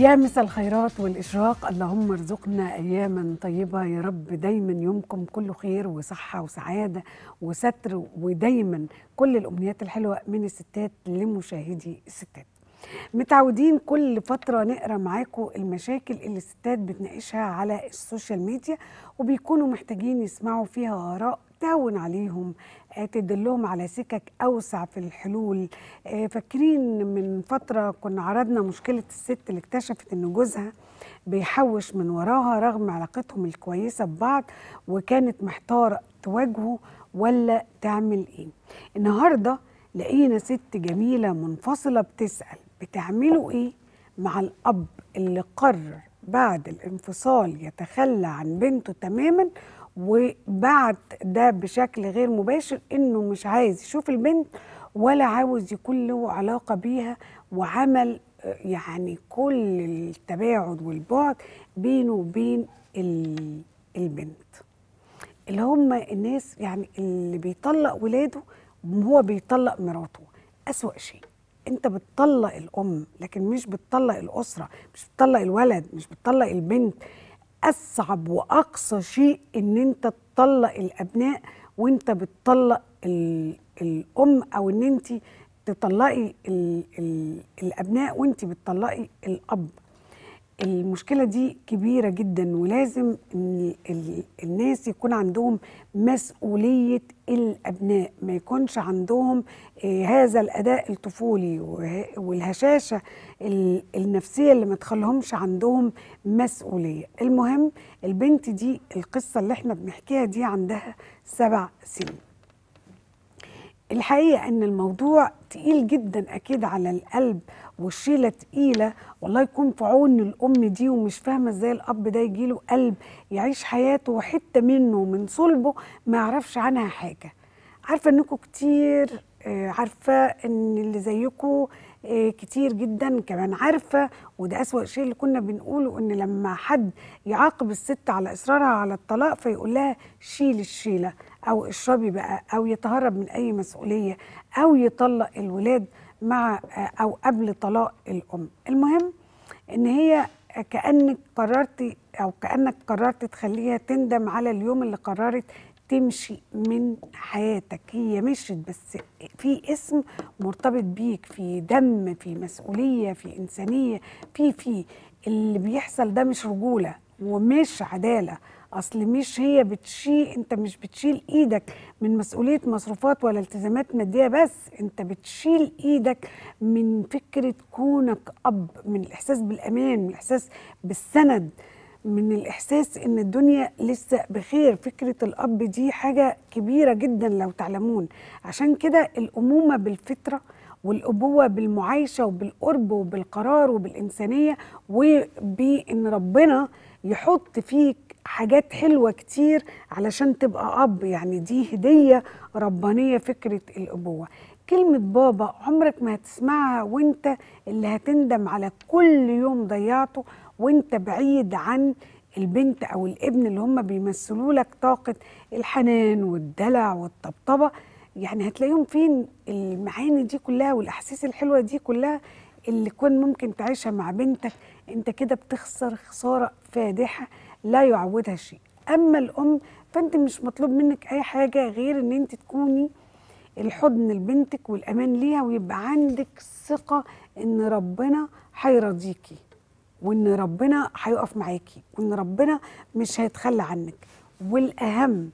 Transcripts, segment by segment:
يا مسا الخيرات والإشراق. اللهم ارزقنا أياما طيبة. يا رب دايما يومكم كله خير وصحة وسعادة وستر ودايما كل الأمنيات الحلوة من الستات لمشاهدي الستات. متعودين كل فترة نقرأ معاكم المشاكل اللي الستات بتناقشها على السوشيال ميديا وبيكونوا محتاجين يسمعوا فيها آراء تهون عليهم تدلهم على سكك أوسع في الحلول. آه، فاكرين من فترة كنا عرضنا مشكلة الست اللي اكتشفت إن جوزها بيحوش من وراها رغم علاقتهم الكويسة ببعض وكانت محتارة تواجهه ولا تعمل إيه. النهاردة لقينا ست جميلة منفصلة بتسأل بتعملوا إيه مع الأب اللي قرر بعد الانفصال يتخلى عن بنته تماما وبعد ده بشكل غير مباشر إنه مش عايز يشوف البنت ولا عاوز يكون له علاقة بيها وعمل يعني كل التباعد والبعد بينه وبين ال- البنت. اللي هم الناس يعني اللي بيطلق ولاده وهو بيطلق مراته. أسوأ شيء. أنت بتطلق الأم لكن مش بتطلق الأسرة مش بتطلق الولد مش بتطلق البنت. أصعب وأقصى شيء إن أنت تطلق الأبناء وأنت بتطلق ال- الأم أو إن أنت تطلقي ال ال الأبناء وأنت بتطلقي الأب. المشكلة دي كبيرة جدا ولازم إن ال- الناس يكون عندهم مسؤولية الأبناء ما يكونش عندهم آه، هذا الأداء الطفولي والهشاشة ال- النفسية اللي ما تخليهمش عندهم مسؤولية. المهم البنت دي القصة اللي إحنا بنحكيها دي عندها سبع سنين. الحقيقة إن الموضوع تقيل جدا أكيد على القلب والشيلة تقيلة. والله يكون في عون الأم دي ومش فاهمة إزاي الأب ده يجيله قلب يعيش حياته وحتة منه من صلبه ما يعرفش عنها حاجة. عارفة إنكم كتير آه، عارفة إن اللي زيكم آه، كتير جدا كمان عارفة. وده أسوأ شيء اللي كنا بنقوله إن لما حد يعاقب الست على إصرارها على الطلاق فيقول لها شيل الشيلة أو اشربي بقى أو يتهرب من أي مسؤولية أو يطلق الولاد. مع آه، أو قبل طلاق الأم. المهم إن هي كأنك قررتي أو كأنك قررت تخليها تندم على اليوم اللي قررت تمشي من حياتك. هي مشيت بس في اسم مرتبط بيك في دم في مسؤولية في إنسانية في في. اللي بيحصل ده مش رجولة ومش عدالة. أصل مش هي بتشيل أنت مش بتشيل إيدك من مسؤولية مصروفات ولا التزامات مادية بس أنت بتشيل إيدك من فكرة كونك أب من الإحساس بالأمان من الإحساس بالسند من الإحساس إن الدنيا لسه بخير. فكرة الأب دي حاجة كبيرة جدا لو تعلمون. عشان كده الأمومة بالفطرة والأبوة بالمعايشة وبالقرب وبالقرار وبالإنسانية وبإن ربنا يحط فيك حاجات حلوة كتير علشان تبقى أب يعني دي هدية ربانية فكرة الأبوة. كلمة بابا عمرك ما هتسمعها وانت اللي هتندم على كل يوم ضيعته وانت بعيد عن البنت أو الابن اللي هم بيمثلوا لك طاقة الحنان والدلع والطبطبة. يعني هتلاقيهم فين؟ المعاني دي كلها والأحاسيس الحلوة دي كلها اللي كون ممكن تعيشها مع بنتك. انت كده بتخسر خسارة فادحة. لا يعوضها شيء. أما الأم فأنت مش مطلوب منك أي حاجة غير إن أنت تكوني الحضن لبنتك والأمان ليها ويبقى عندك ثقة إن ربنا هيرضيكي وإن ربنا هيقف معاكي وإن ربنا مش هيتخلى عنك. والأهم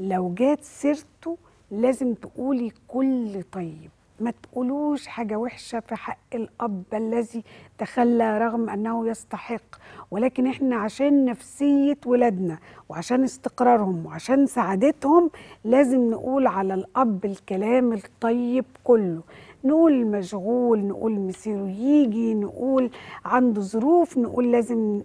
لو جات سيرته لازم تقولي كل طيب. ما تقولوش حاجة وحشة في حق الأب الذي تخلى رغم أنه يستحق. ولكن إحنا عشان نفسية ولادنا وعشان استقرارهم وعشان سعادتهم لازم نقول على الأب الكلام الطيب كله. نقول مشغول نقول مسيره يجي نقول عنده ظروف نقول لازم.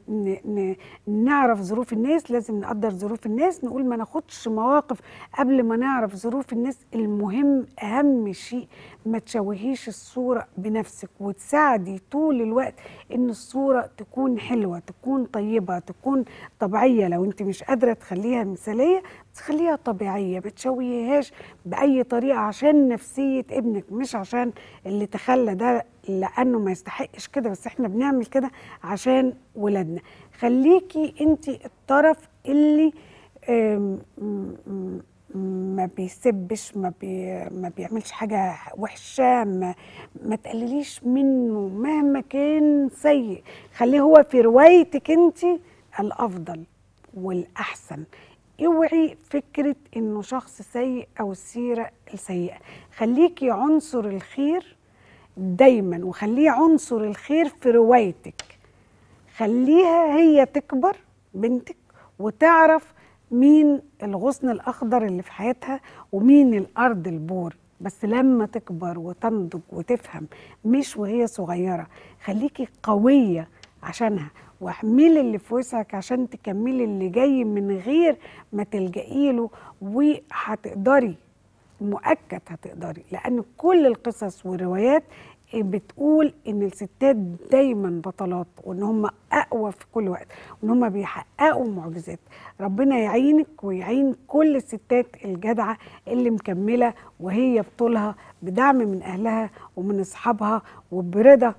نعرف ظروف الناس لازم نقدر ظروف الناس نقول ما ناخدش مواقف قبل ما نعرف ظروف الناس المهم أهم شيء ما تشوهيش الصورة بنفسك وتساعدي طول الوقت إن الصورة تكون حلوة تكون طيبة تكون طبيعية لو أنت مش قادرة تخليها مثالية تخليها طبيعية ما تشوهيهاش بأي طريقة عشان نفسية ابنك مش عشان اللي تخلى ده لأنه ما يستحقش كده بس إحنا بنعمل كده عشان ولادنا. خليكي انت الطرف اللي ما بيسبش ما, بي ما بيعملش حاجة وحشة ما, ما تقلليش منه مهما كان سيء. خليه هو في روايتك انت الأفضل والأحسن. اوعي فكرة إنه شخص سيء أو السيرة السيئة. خليكي عنصر الخير دايما وخليه عنصر الخير في روايتك. خليها هي تكبر بنتك وتعرف مين الغصن الأخضر اللي في حياتها ومين الأرض البور. بس لما تكبر وتنضج وتفهم مش وهي صغيرة خليكي قوية عشانها. واحملي اللي في وسعك عشان تكملي اللي جاي من غير ما تلجئي له وهتقدري مؤكد هتقدري لأن كل القصص والروايات بتقول إن الستات دايما بطلات وإن هم أقوى في كل وقت وإن هم بيحققوا معجزات. ربنا يعينك ويعين كل الستات الجدعة اللي مكملة وهي بطولها بدعم من أهلها ومن أصحابها وبرضا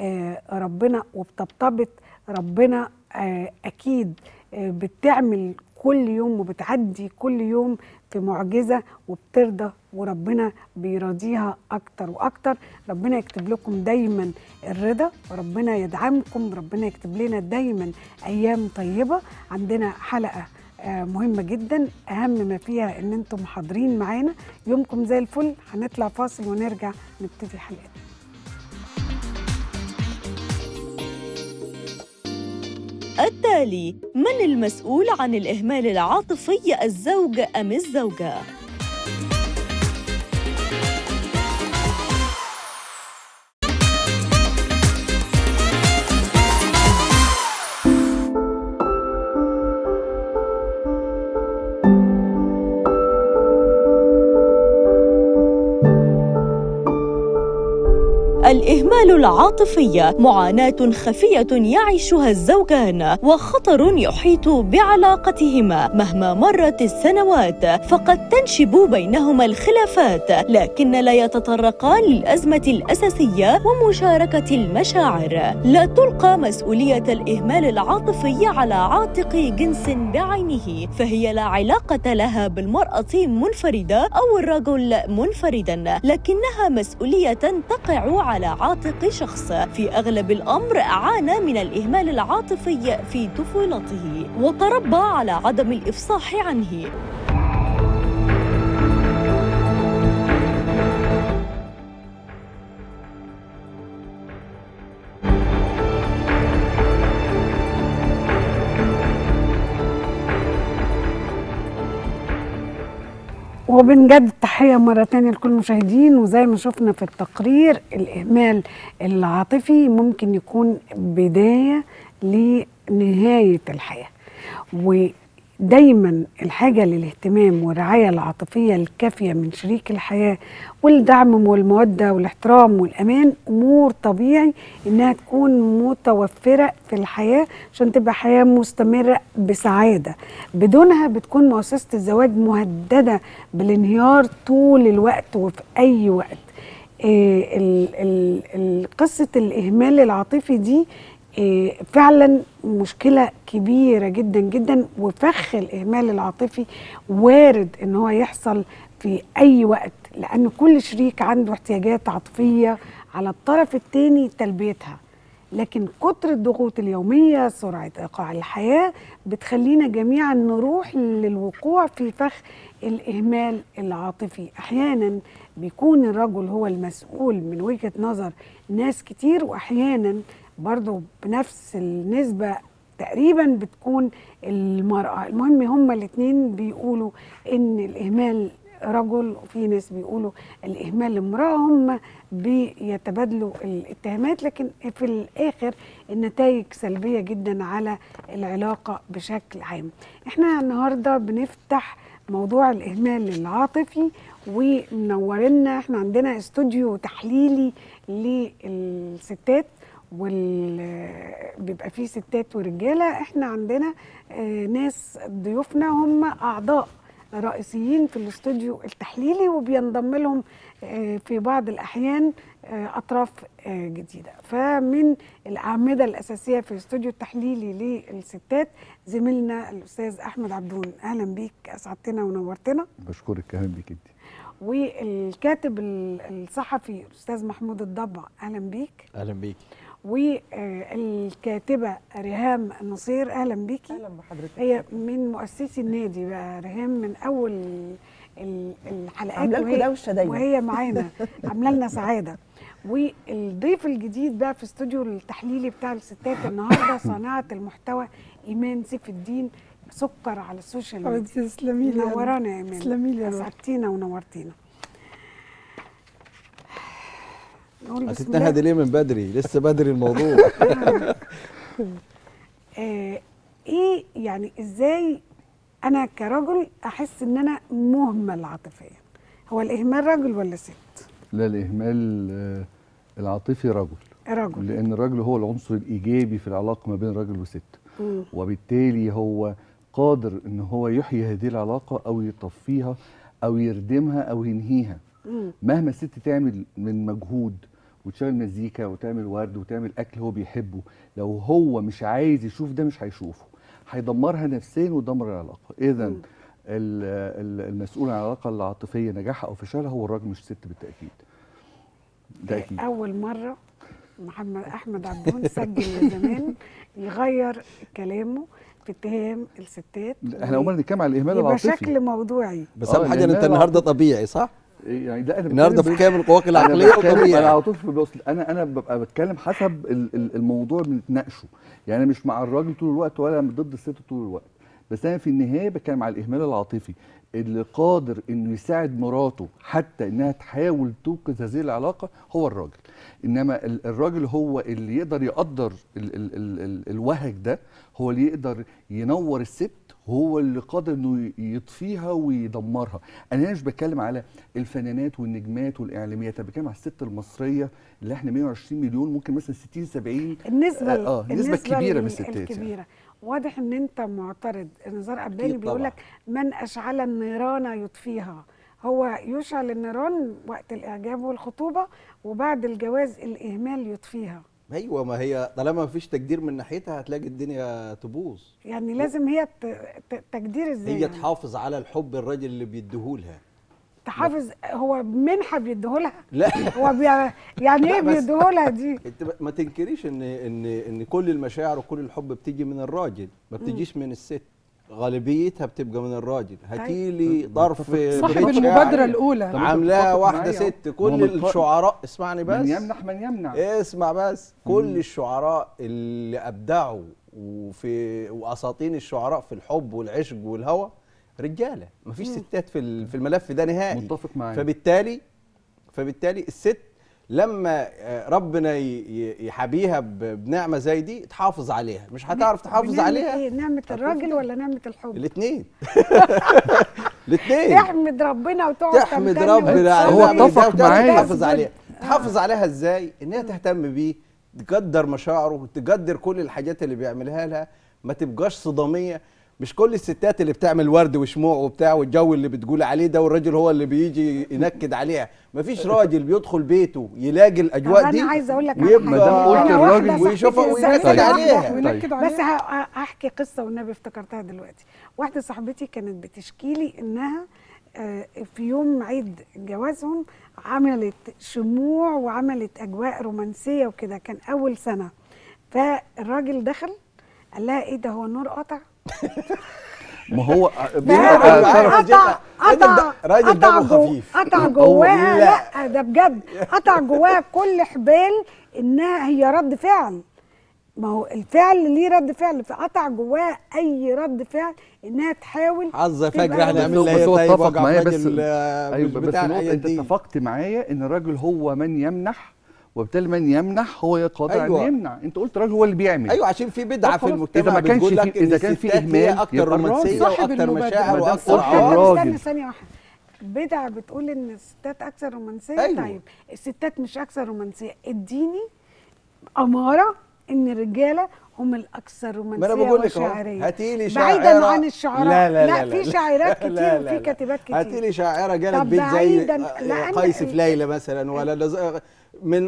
آه، ربنا وبطبطبه ربنا آه، أكيد آه، بتعمل كل يوم وبتعدي كل يوم في معجزة وبترضى وربنا بيراضيها أكتر وأكتر. ربنا يكتب لكم دايما الرضا وربنا يدعمكم ربنا يكتب لنا دايما أيام طيبة. عندنا حلقة آه، مهمة جدا أهم ما فيها إن أنتم حاضرين معانا. يومكم زي الفل. هنطلع فاصل ونرجع نبتدي حلقتنا. التالي من المسؤول عن الإهمال العاطفي الزوج أم الزوجة؟ الإهمال العاطفي معاناة خفية يعيشها الزوجان وخطر يحيط بعلاقتهما. مهما مرت السنوات فقد تنشب بينهما الخلافات لكن لا يتطرقان للأزمة الأساسية ومشاركة المشاعر. لا تلقى مسؤولية الإهمال العاطفي على عاتق جنس بعينه فهي لا علاقة لها بالمرأة منفردة أو الرجل منفردا لكنها مسؤولية تقع على عاتق شخص في أغلب الأمر عانى من الإهمال العاطفي في طفولته وتربى على عدم الإفصاح عنه. وبنجدد تحية مرة تانية لكل المشاهدين وزي ما شفنا في التقرير الإهمال العاطفي ممكن يكون بداية لنهاية الحياة. ودايما الحاجة للاهتمام والرعاية العاطفية الكافية من شريك الحياة والدعم والمودة والاحترام والأمان أمور طبيعي إنها تكون متوفرة في الحياة عشان تبقى حياة مستمرة بسعادة. بدونها بتكون مؤسسة الزواج مهددة بالانهيار طول الوقت وفي أي وقت. ال- قصة الإهمال العاطفي دي فعلا مشكلة كبيرة جدا جدا وفخ الإهمال العاطفي وارد إن هو يحصل في أي وقت لأن كل شريك عنده احتياجات عاطفية على الطرف التاني تلبيتها. لكن كتر الضغوط اليومية سرعة إيقاع الحياة بتخلينا جميعا نروح للوقوع في فخ الإهمال العاطفي. أحيانا بيكون الرجل هو المسؤول من وجهة نظر ناس كتير وأحيانا برضو بنفس النسبة تقريبا بتكون المرأة. المهم هما الاتنين بيقولوا إن الإهمال رجل وفي ناس بيقولوا الإهمال امرأة هم بيتبادلوا الاتهامات لكن في الآخر النتائج سلبية جدا على العلاقة بشكل عام. إحنا النهاردة بنفتح موضوع الإهمال العاطفي ومنورنا إحنا عندنا استوديو تحليلي للستات. وال بيبقى فيه ستات ورجالة. إحنا عندنا آه، ناس ضيوفنا هم أعضاء رئيسيين في الاستوديو التحليلي وبينضم لهم آه، في بعض الأحيان آه، أطراف جديدة. فمن الأعمدة الأساسية في الاستوديو التحليلي للستات زميلنا الأستاذ أحمد عبدون. أهلا بيك أسعدتنا ونورتنا. بشكرك كمان بيك انت والكاتب ال- الصحفي الاستاذ محمود الضبع أهلا بيك. أهلا بيك. والكاتبة ريهام نصير أهلا بيكي أهلا بحضرتك هي من مؤسسي النادي بقى ريهام من أول ال- الحلقات عاملة لكم وهي- دوشة دايما. وهي معانا عاملة لنا سعادة والضيف الجديد بقى في استوديو التحليلي بتاع الستات النهارده صانعة المحتوى إيمان سيف الدين سكر على السوشيال ميديا تسلمي لي. نورانا يا إيمان تسلمي لي يا نور. أسعدتينا ونورتينا نقول بسم الله. هتتنهد ليه من بدري؟ لسه بدري الموضوع. آه إيه يعني إزاي أنا كرجل أحس إن أنا مهمل عاطفيا هو الإهمال رجل ولا ست؟ لا الإهمال آه، العاطفي رجل. رجل. لأن الرجل هو العنصر الإيجابي في العلاقة ما بين راجل وست. وبالتالي هو قادر إن هو يحيي هذه العلاقة أو يطفيها أو يردمها أو ينهيها. مهما الست تعمل من مجهود وتشغل مزيكا وتعمل ورد وتعمل أكل هو بيحبه. لو هو مش عايز يشوف ده مش هيشوفه. هيدمرها نفسيا ويدمر العلاقة. اذا المسؤول عن العلاقة العاطفية نجاحها أو فشلها هو الراجل مش الست بالتأكيد. ده أكيد. أول مرة محمد أحمد عبدون سجل زمان يغير كلامه في اتهام الستات إحنا اول نتكلم على الإهمال يبقى العاطفي. شكل موضوعي. بس آه، اهم حاجة لأن إن أنت النهارده طبيعي صح؟ يعني ده أنا النهارده في كامل قواك أنا العقلية بتكلم أنا عاطفي بص أنا أنا ببقى بتكلم حسب ال- ال- الموضوع بنتناقشه. يعني أنا مش مع الراجل طول الوقت ولا ضد الست طول الوقت. بس أنا في النهاية بتكلم على الإهمال العاطفي. اللي قادر إنه يساعد مراته حتى إنها تحاول توقظ هذه العلاقة هو الراجل. إنما ال- الراجل هو اللي يقدر يقدر ال ال ال ال الوهج ده هو اللي يقدر ينور الست هو اللي قادر إنه يطفيها ويدمرها. أنا مش بتكلم على الفنانات والنجمات والإعلاميات أنا بتكلم على الست المصرية اللي إحنا 120 مليون ممكن مثلا 60 70 النسبة آه، آه، نسبة كبيرة من ال- الستات يعني. الكبيرة. واضح إن أنت معترض. نزار قباني بيقول. لك من أشعل النيران يطفيها. هو يشعل النيران وقت الإعجاب والخطوبة وبعد الجواز الإهمال يطفيها. أيوه ما هي طالما ما فيش تقدير من ناحيتها هتلاقي الدنيا تبوظ. يعني لازم هي ت- ت- تقدير إزاي هي يعني؟ تحافظ على الحب الراجل اللي بيديهولها. تحافظ هو منحة بيديهولها؟ لا. هو بي يعني إيه بيديهولها دي؟ انت ما تنكريش ان ان إن كل المشاعر وكل الحب بتيجي من الراجل ما بتجيش من الست. غالبيتها بتبقى من الراجل. هاتيلي ظرف صاحب بريد المبادرة شعري. الأولى. طب عاملاها واحدة. ست كل الشعراء اسمعني بس. من يمنح من يمنع اسمع بس. كل الشعراء اللي أبدعوا وفي واساطين الشعراء في الحب والعشق والهوى رجالة. مفيش ستات في ال- في الملف ده نهائي. متفق معاك. فبالتالي فبالتالي الست لما آه، ربنا ي- ي- يحابيها بنعمة زي دي تحافظ عليها. مش هتعرف تحافظ بنعمة عليها؟ إيه؟ نعمة الراجل ولا نعمة الحب؟ الاثنين الاثنين تحمد ربنا وتقعد تحمد ربنا. على هو اتفق معايا. تحافظ عليها. تحافظ عليها. إزاي؟ إن هي تهتم بيه تقدر مشاعره تقدر كل الحاجات اللي بيعملها لها. ما تبقاش صداميه مش كل الستات اللي بتعمل ورد وشموع وبتاع والجو اللي بتقول عليه ده والراجل هو اللي بيجي ينكد عليها. مفيش راجل بيدخل بيته يلاقي الأجواء دي أنا عايزة أقول لك ويبقى حاجة. ما دام قلت الراجل ويشوفها وينكد عليها. وينكد بس عليها ه- هحكي قصة والنبي افتكرتها دلوقتي. واحدة صاحبتي كانت بتشكي لي إنها آه، في يوم عيد جوازهم عملت شموع وعملت أجواء رومانسية وكده. كان أول سنة. فالراجل دخل قال لها إيه ده هو النور قطع ما هو بقى بقى- قطع قطع راجل قطع دمه خفيف. قطع جواها لا. ده بجد قطع جواها كل حبال إنها هي رد فعل ما هو الفعل ليه رد فعل فقطع جواها أي رد فعل إنها تحاول حظ فجر هو- لها بس إيه هو طيب اتفق معايا بس آه، أيوه بس أنت. اتفقت معايا إن الراجل هو من يمنح وبالتالي من يمنح هو قادر أيوة. ان يمنع. أنت قلت الراجل هو اللي بيعمل. أيوه عشان في بدعة في المجتمع إذا ما كانش في- إذا كان في إهمال، أكتر. رومانسية وأكتر. مشاعر وأكتر الراجل. استنى ثانية واحدة. بدعة بتقول إن الستات أكثر رومانسية؟ أيوة. طيب الستات مش أكثر رومانسية. إديني أمارة إن الرجالة هم الأكثر ما رومانسية أنا بقول لك أهو. وشاعرية. هاتي لي بعيدا شاعرة. عن الشعراء. لا لا لا, لا, في شاعرات كتير لا لا. وفي. كاتبات كتير. هاتي لي شاعرة جالت بيت زي بعيداً، لأن- قيس في ليلى مثلا ولا نز... من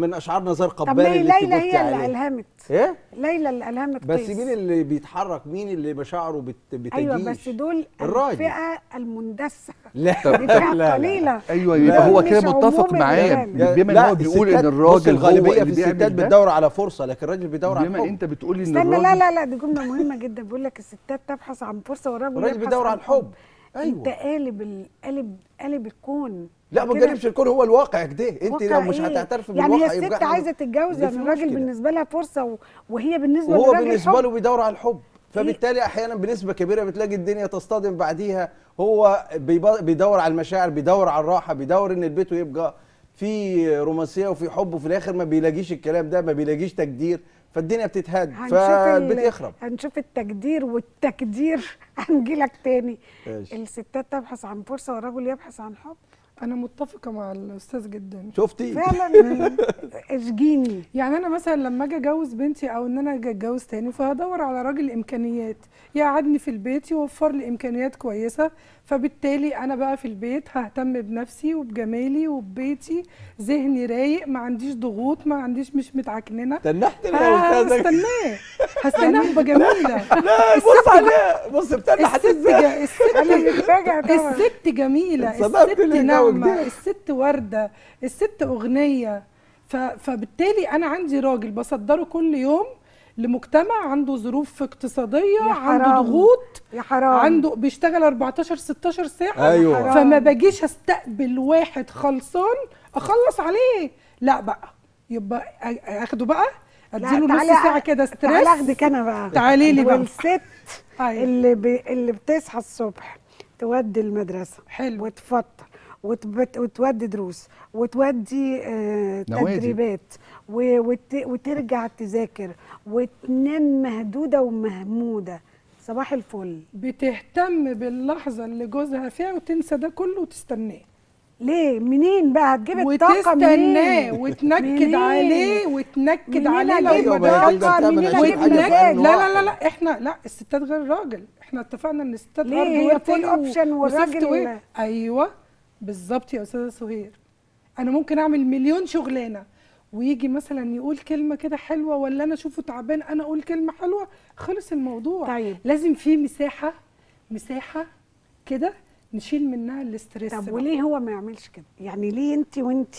من أشعار نزار طب قباني اللي أنت ليلى هي اللي عليه. ألهمت. إيه؟ ليلى اللي ألهمت بس قيس. مين اللي بيتحرك؟ مين اللي مشاعره بت... بتجيش؟ أيوه بس دول الراجل. الفئة المندسة. لا. دي فئه لا، لا. قليلة. أيوه يبقى هو كده متفق معايا. بما ان هو بيقول إن الراجل الغالبية في الستات بتدور على فرصة لكن الراجل بيدور على بما الحب أنت بتقولي إن استنى لا الراجل لا لا دي جملة مهمة جدا. بيقول لك الستات تبحث عن فرصة والراجل الراجل بيدور على الحب. أنت أيوه. قالب ال- قالب قالب الكون. لا ما تجربش الكون هو الواقع كده أنت واقع لو مش إيه؟ هتعترف يعني بالواقع هي يبقى الست عايزة تتجوز يعني في الراجل. بالنسبة لها فرصة و- وهي بالنسبة وهو للراجل بالنسبة حب. له بيدور على الحب. فبالتالي أحيانا بنسبة كبيرة بتلاقي الدنيا تصطدم بعديها. هو بيدور على المشاعر بيدور على الراحة بيدور إن البيت يبقى في رومانسية وفي حب وفي الآخر ما بيلاقيش الكلام ده ما بيلاقيش تقدير فالدنيا بتتهد فالبيت ال- يخرب هنشوف التقدير والتكدير هنجيلك تاني. ماشي. الستات تبحث عن فرصة والرجل يبحث عن حب. أنا متفقة مع الأستاذ جدا. شفتي؟ فعلا. اشجيني يعني أنا مثلا لما أجي اجوز بنتي أو إن أنا أجي أتجوز تاني فهدور على راجل إمكانيات. يقعدني في البيت يوفر لي إمكانيات كويسة. فبالتالي أنا بقى في البيت ههتم بنفسي وبجمالي وببيتي ذهني رايق ما عنديش ضغوط ما عنديش مش متعكننة. تنحت لي يا أستاذ هستناه. هستناه ابقى جميلة. بص عليها بص بتنحت الست الست أنا طبعا. الست جميلة اتصدمت الست جوك الست وردة الست أغنية. ف... فبالتالي أنا عندي راجل بصدره كل يوم لمجتمع عنده ظروف اقتصادية يا عنده حرام. ضغوط يا حرام. عنده بيشتغل 14 16 ساعة. أيوه. حرام. فما باجيش أستقبل واحد خلصان أخلص عليه. لا بقى. يبقى أخده بقى. أديله نص تعالي- ساعة كده تعالى stress أخدك أنا بقى. تعالي لي بقى. والست أيوة. اللي بي اللي بتصحى الصبح تودي المدرسة حلو. وتفطر وتبت وتودي دروس وتودي آه نوادي. تدريبات. وترجع تذاكر وتنام مهدودة ومهمودة صباح الفل بتهتم باللحظة اللي جوزها فيها وتنسى ده كله وتستناه ليه منين بقى هتجيب الطاقة منين وتنكد؟ عليه وتنكد عليه لو أيوة، ما ما هي دخلش تقدر منين تعمل أجيب 20 حاجة في مزاج؟ آن لا لا. لا لا إحنا لا الستات غير الراجل إحنا اتفقنا ان الستات ليه؟ هارد هي و- option والراجل-. أيوه بالظبط يا أستاذة سهير أنا ممكن أعمل مليون شغلانة ويجي مثلا يقول كلمة كده حلوة ولا أنا أشوفه تعبان أنا أقول كلمة حلوة خلص الموضوع طيب. لازم في مساحة مساحة كده نشيل منها الاستريس طب. وليه هو ما يعملش كده يعني ليه انت وانت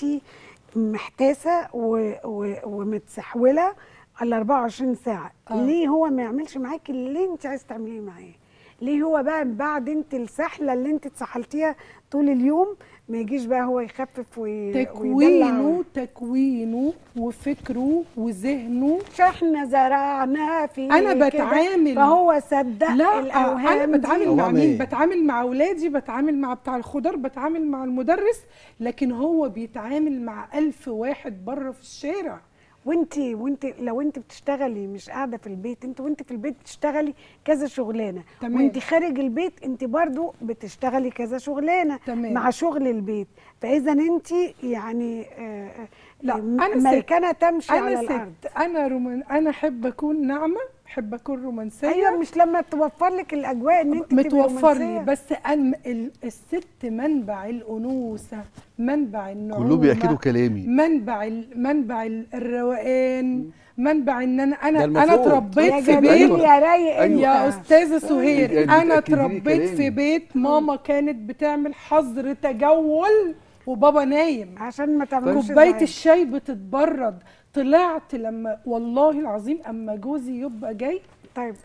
محتاسة و... و... ومتسحولة على 24 ساعة آه. ليه هو ما يعملش معاكي اللي انت عايز تعمليه معاه ليه هو بقى بعد انت السحلة اللي انت اتسحلتيها طول اليوم ما يجيش بقى هو يخفف وي... تكوينه ويدلع تكوينه وفكره وذهنه إحنا زرعنا في أنا كده، بتعامل. فهو صدق لا الأوهام أنا بتعامل دي. مع مين إيه؟ بتعامل مع أولادي بتعامل مع بتاع الخضار بتعامل مع المدرس لكن هو بيتعامل مع ألف واحد بره في الشارع وانت وانت لو انت بتشتغلي مش قاعدة في البيت انت وانت في البيت بتشتغلي كذا شغلانة تمام. وانت خارج البيت انت برضو بتشتغلي كذا شغلانة تمام. مع شغل البيت فإذا انت يعني آه، آه، لا، م- أنا ست. ملكنه تمشي على أنا الأرض ست أنا رومان أنا أحب أكون ناعمة احب أكون رومانسية أيوه مش لما توفر لك الأجواء إن أنت متوفر لي. بس أن ال- الست منبع الأنوثة منبع النعومة كلهم بياكدوا كلامي منبع ال- منبع ال- الروقان منبع إن أنا أنا أنا. اتربيت في بيت يا رايق أيوة. يا. أستاذة سهير يعني أنا اتربيت في. بيت ماما كانت بتعمل حظر تجول وبابا نايم. عشان ما تعملوش كوباية. الشاي بتتبرد. طلعت لما والله العظيم أما جوزي يبقى جاي. طيب.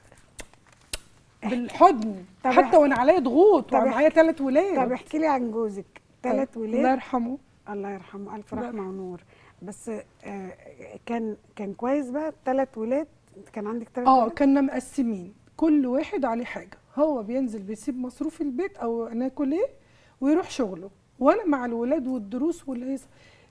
بالحضن. طب حتى وأنا عليا ضغوط طب ومعايا ثلاث طب ولاد. احكي لي عن جوزك. ثلاث الله ولاد. يرحمه. الله يرحمه. ألف الله رحمة ونور. بس آه، كان كان كويس بقى؟ ثلاث ولاد؟ كان عندك ثلاث آه كنا مقسمين. كل واحد عليه حاجة. هو بينزل بيسيب مصروف البيت أو ناكل إيه ويروح شغله. وأنا مع الولاد والدروس والهيصه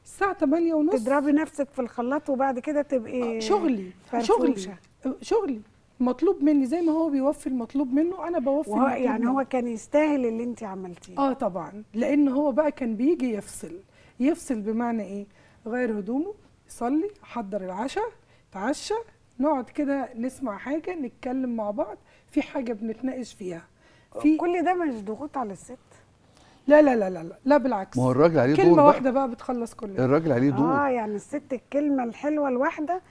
الساعة 8 ونص تضربي نفسك في الخلاط وبعد كده تبقي شغلي شغلي فرفوشة. شغلي. مطلوب مني زي ما هو بيوفي المطلوب منه أنا بوفي وهو يعني منه. هو كان يستاهل اللي انت عملتيه. آه طبعا. لأن هو بقى كان بيجي يفصل. يفصل بمعنى إيه؟ غير هدومه يصلي يحضر العشاء يتعشى نقعد كده نسمع حاجة نتكلم مع بعض في حاجة بنتناقش فيها. في كل ده مش ضغوط على الست؟ لا لا لا لا لا, لا بالعكس. ما هو الراجل عليه دور كلمة بقى. واحدة بقى بتخلص كل ده. الراجل عليه دور. آه يعني الست الكلمة الحلوة الواحدة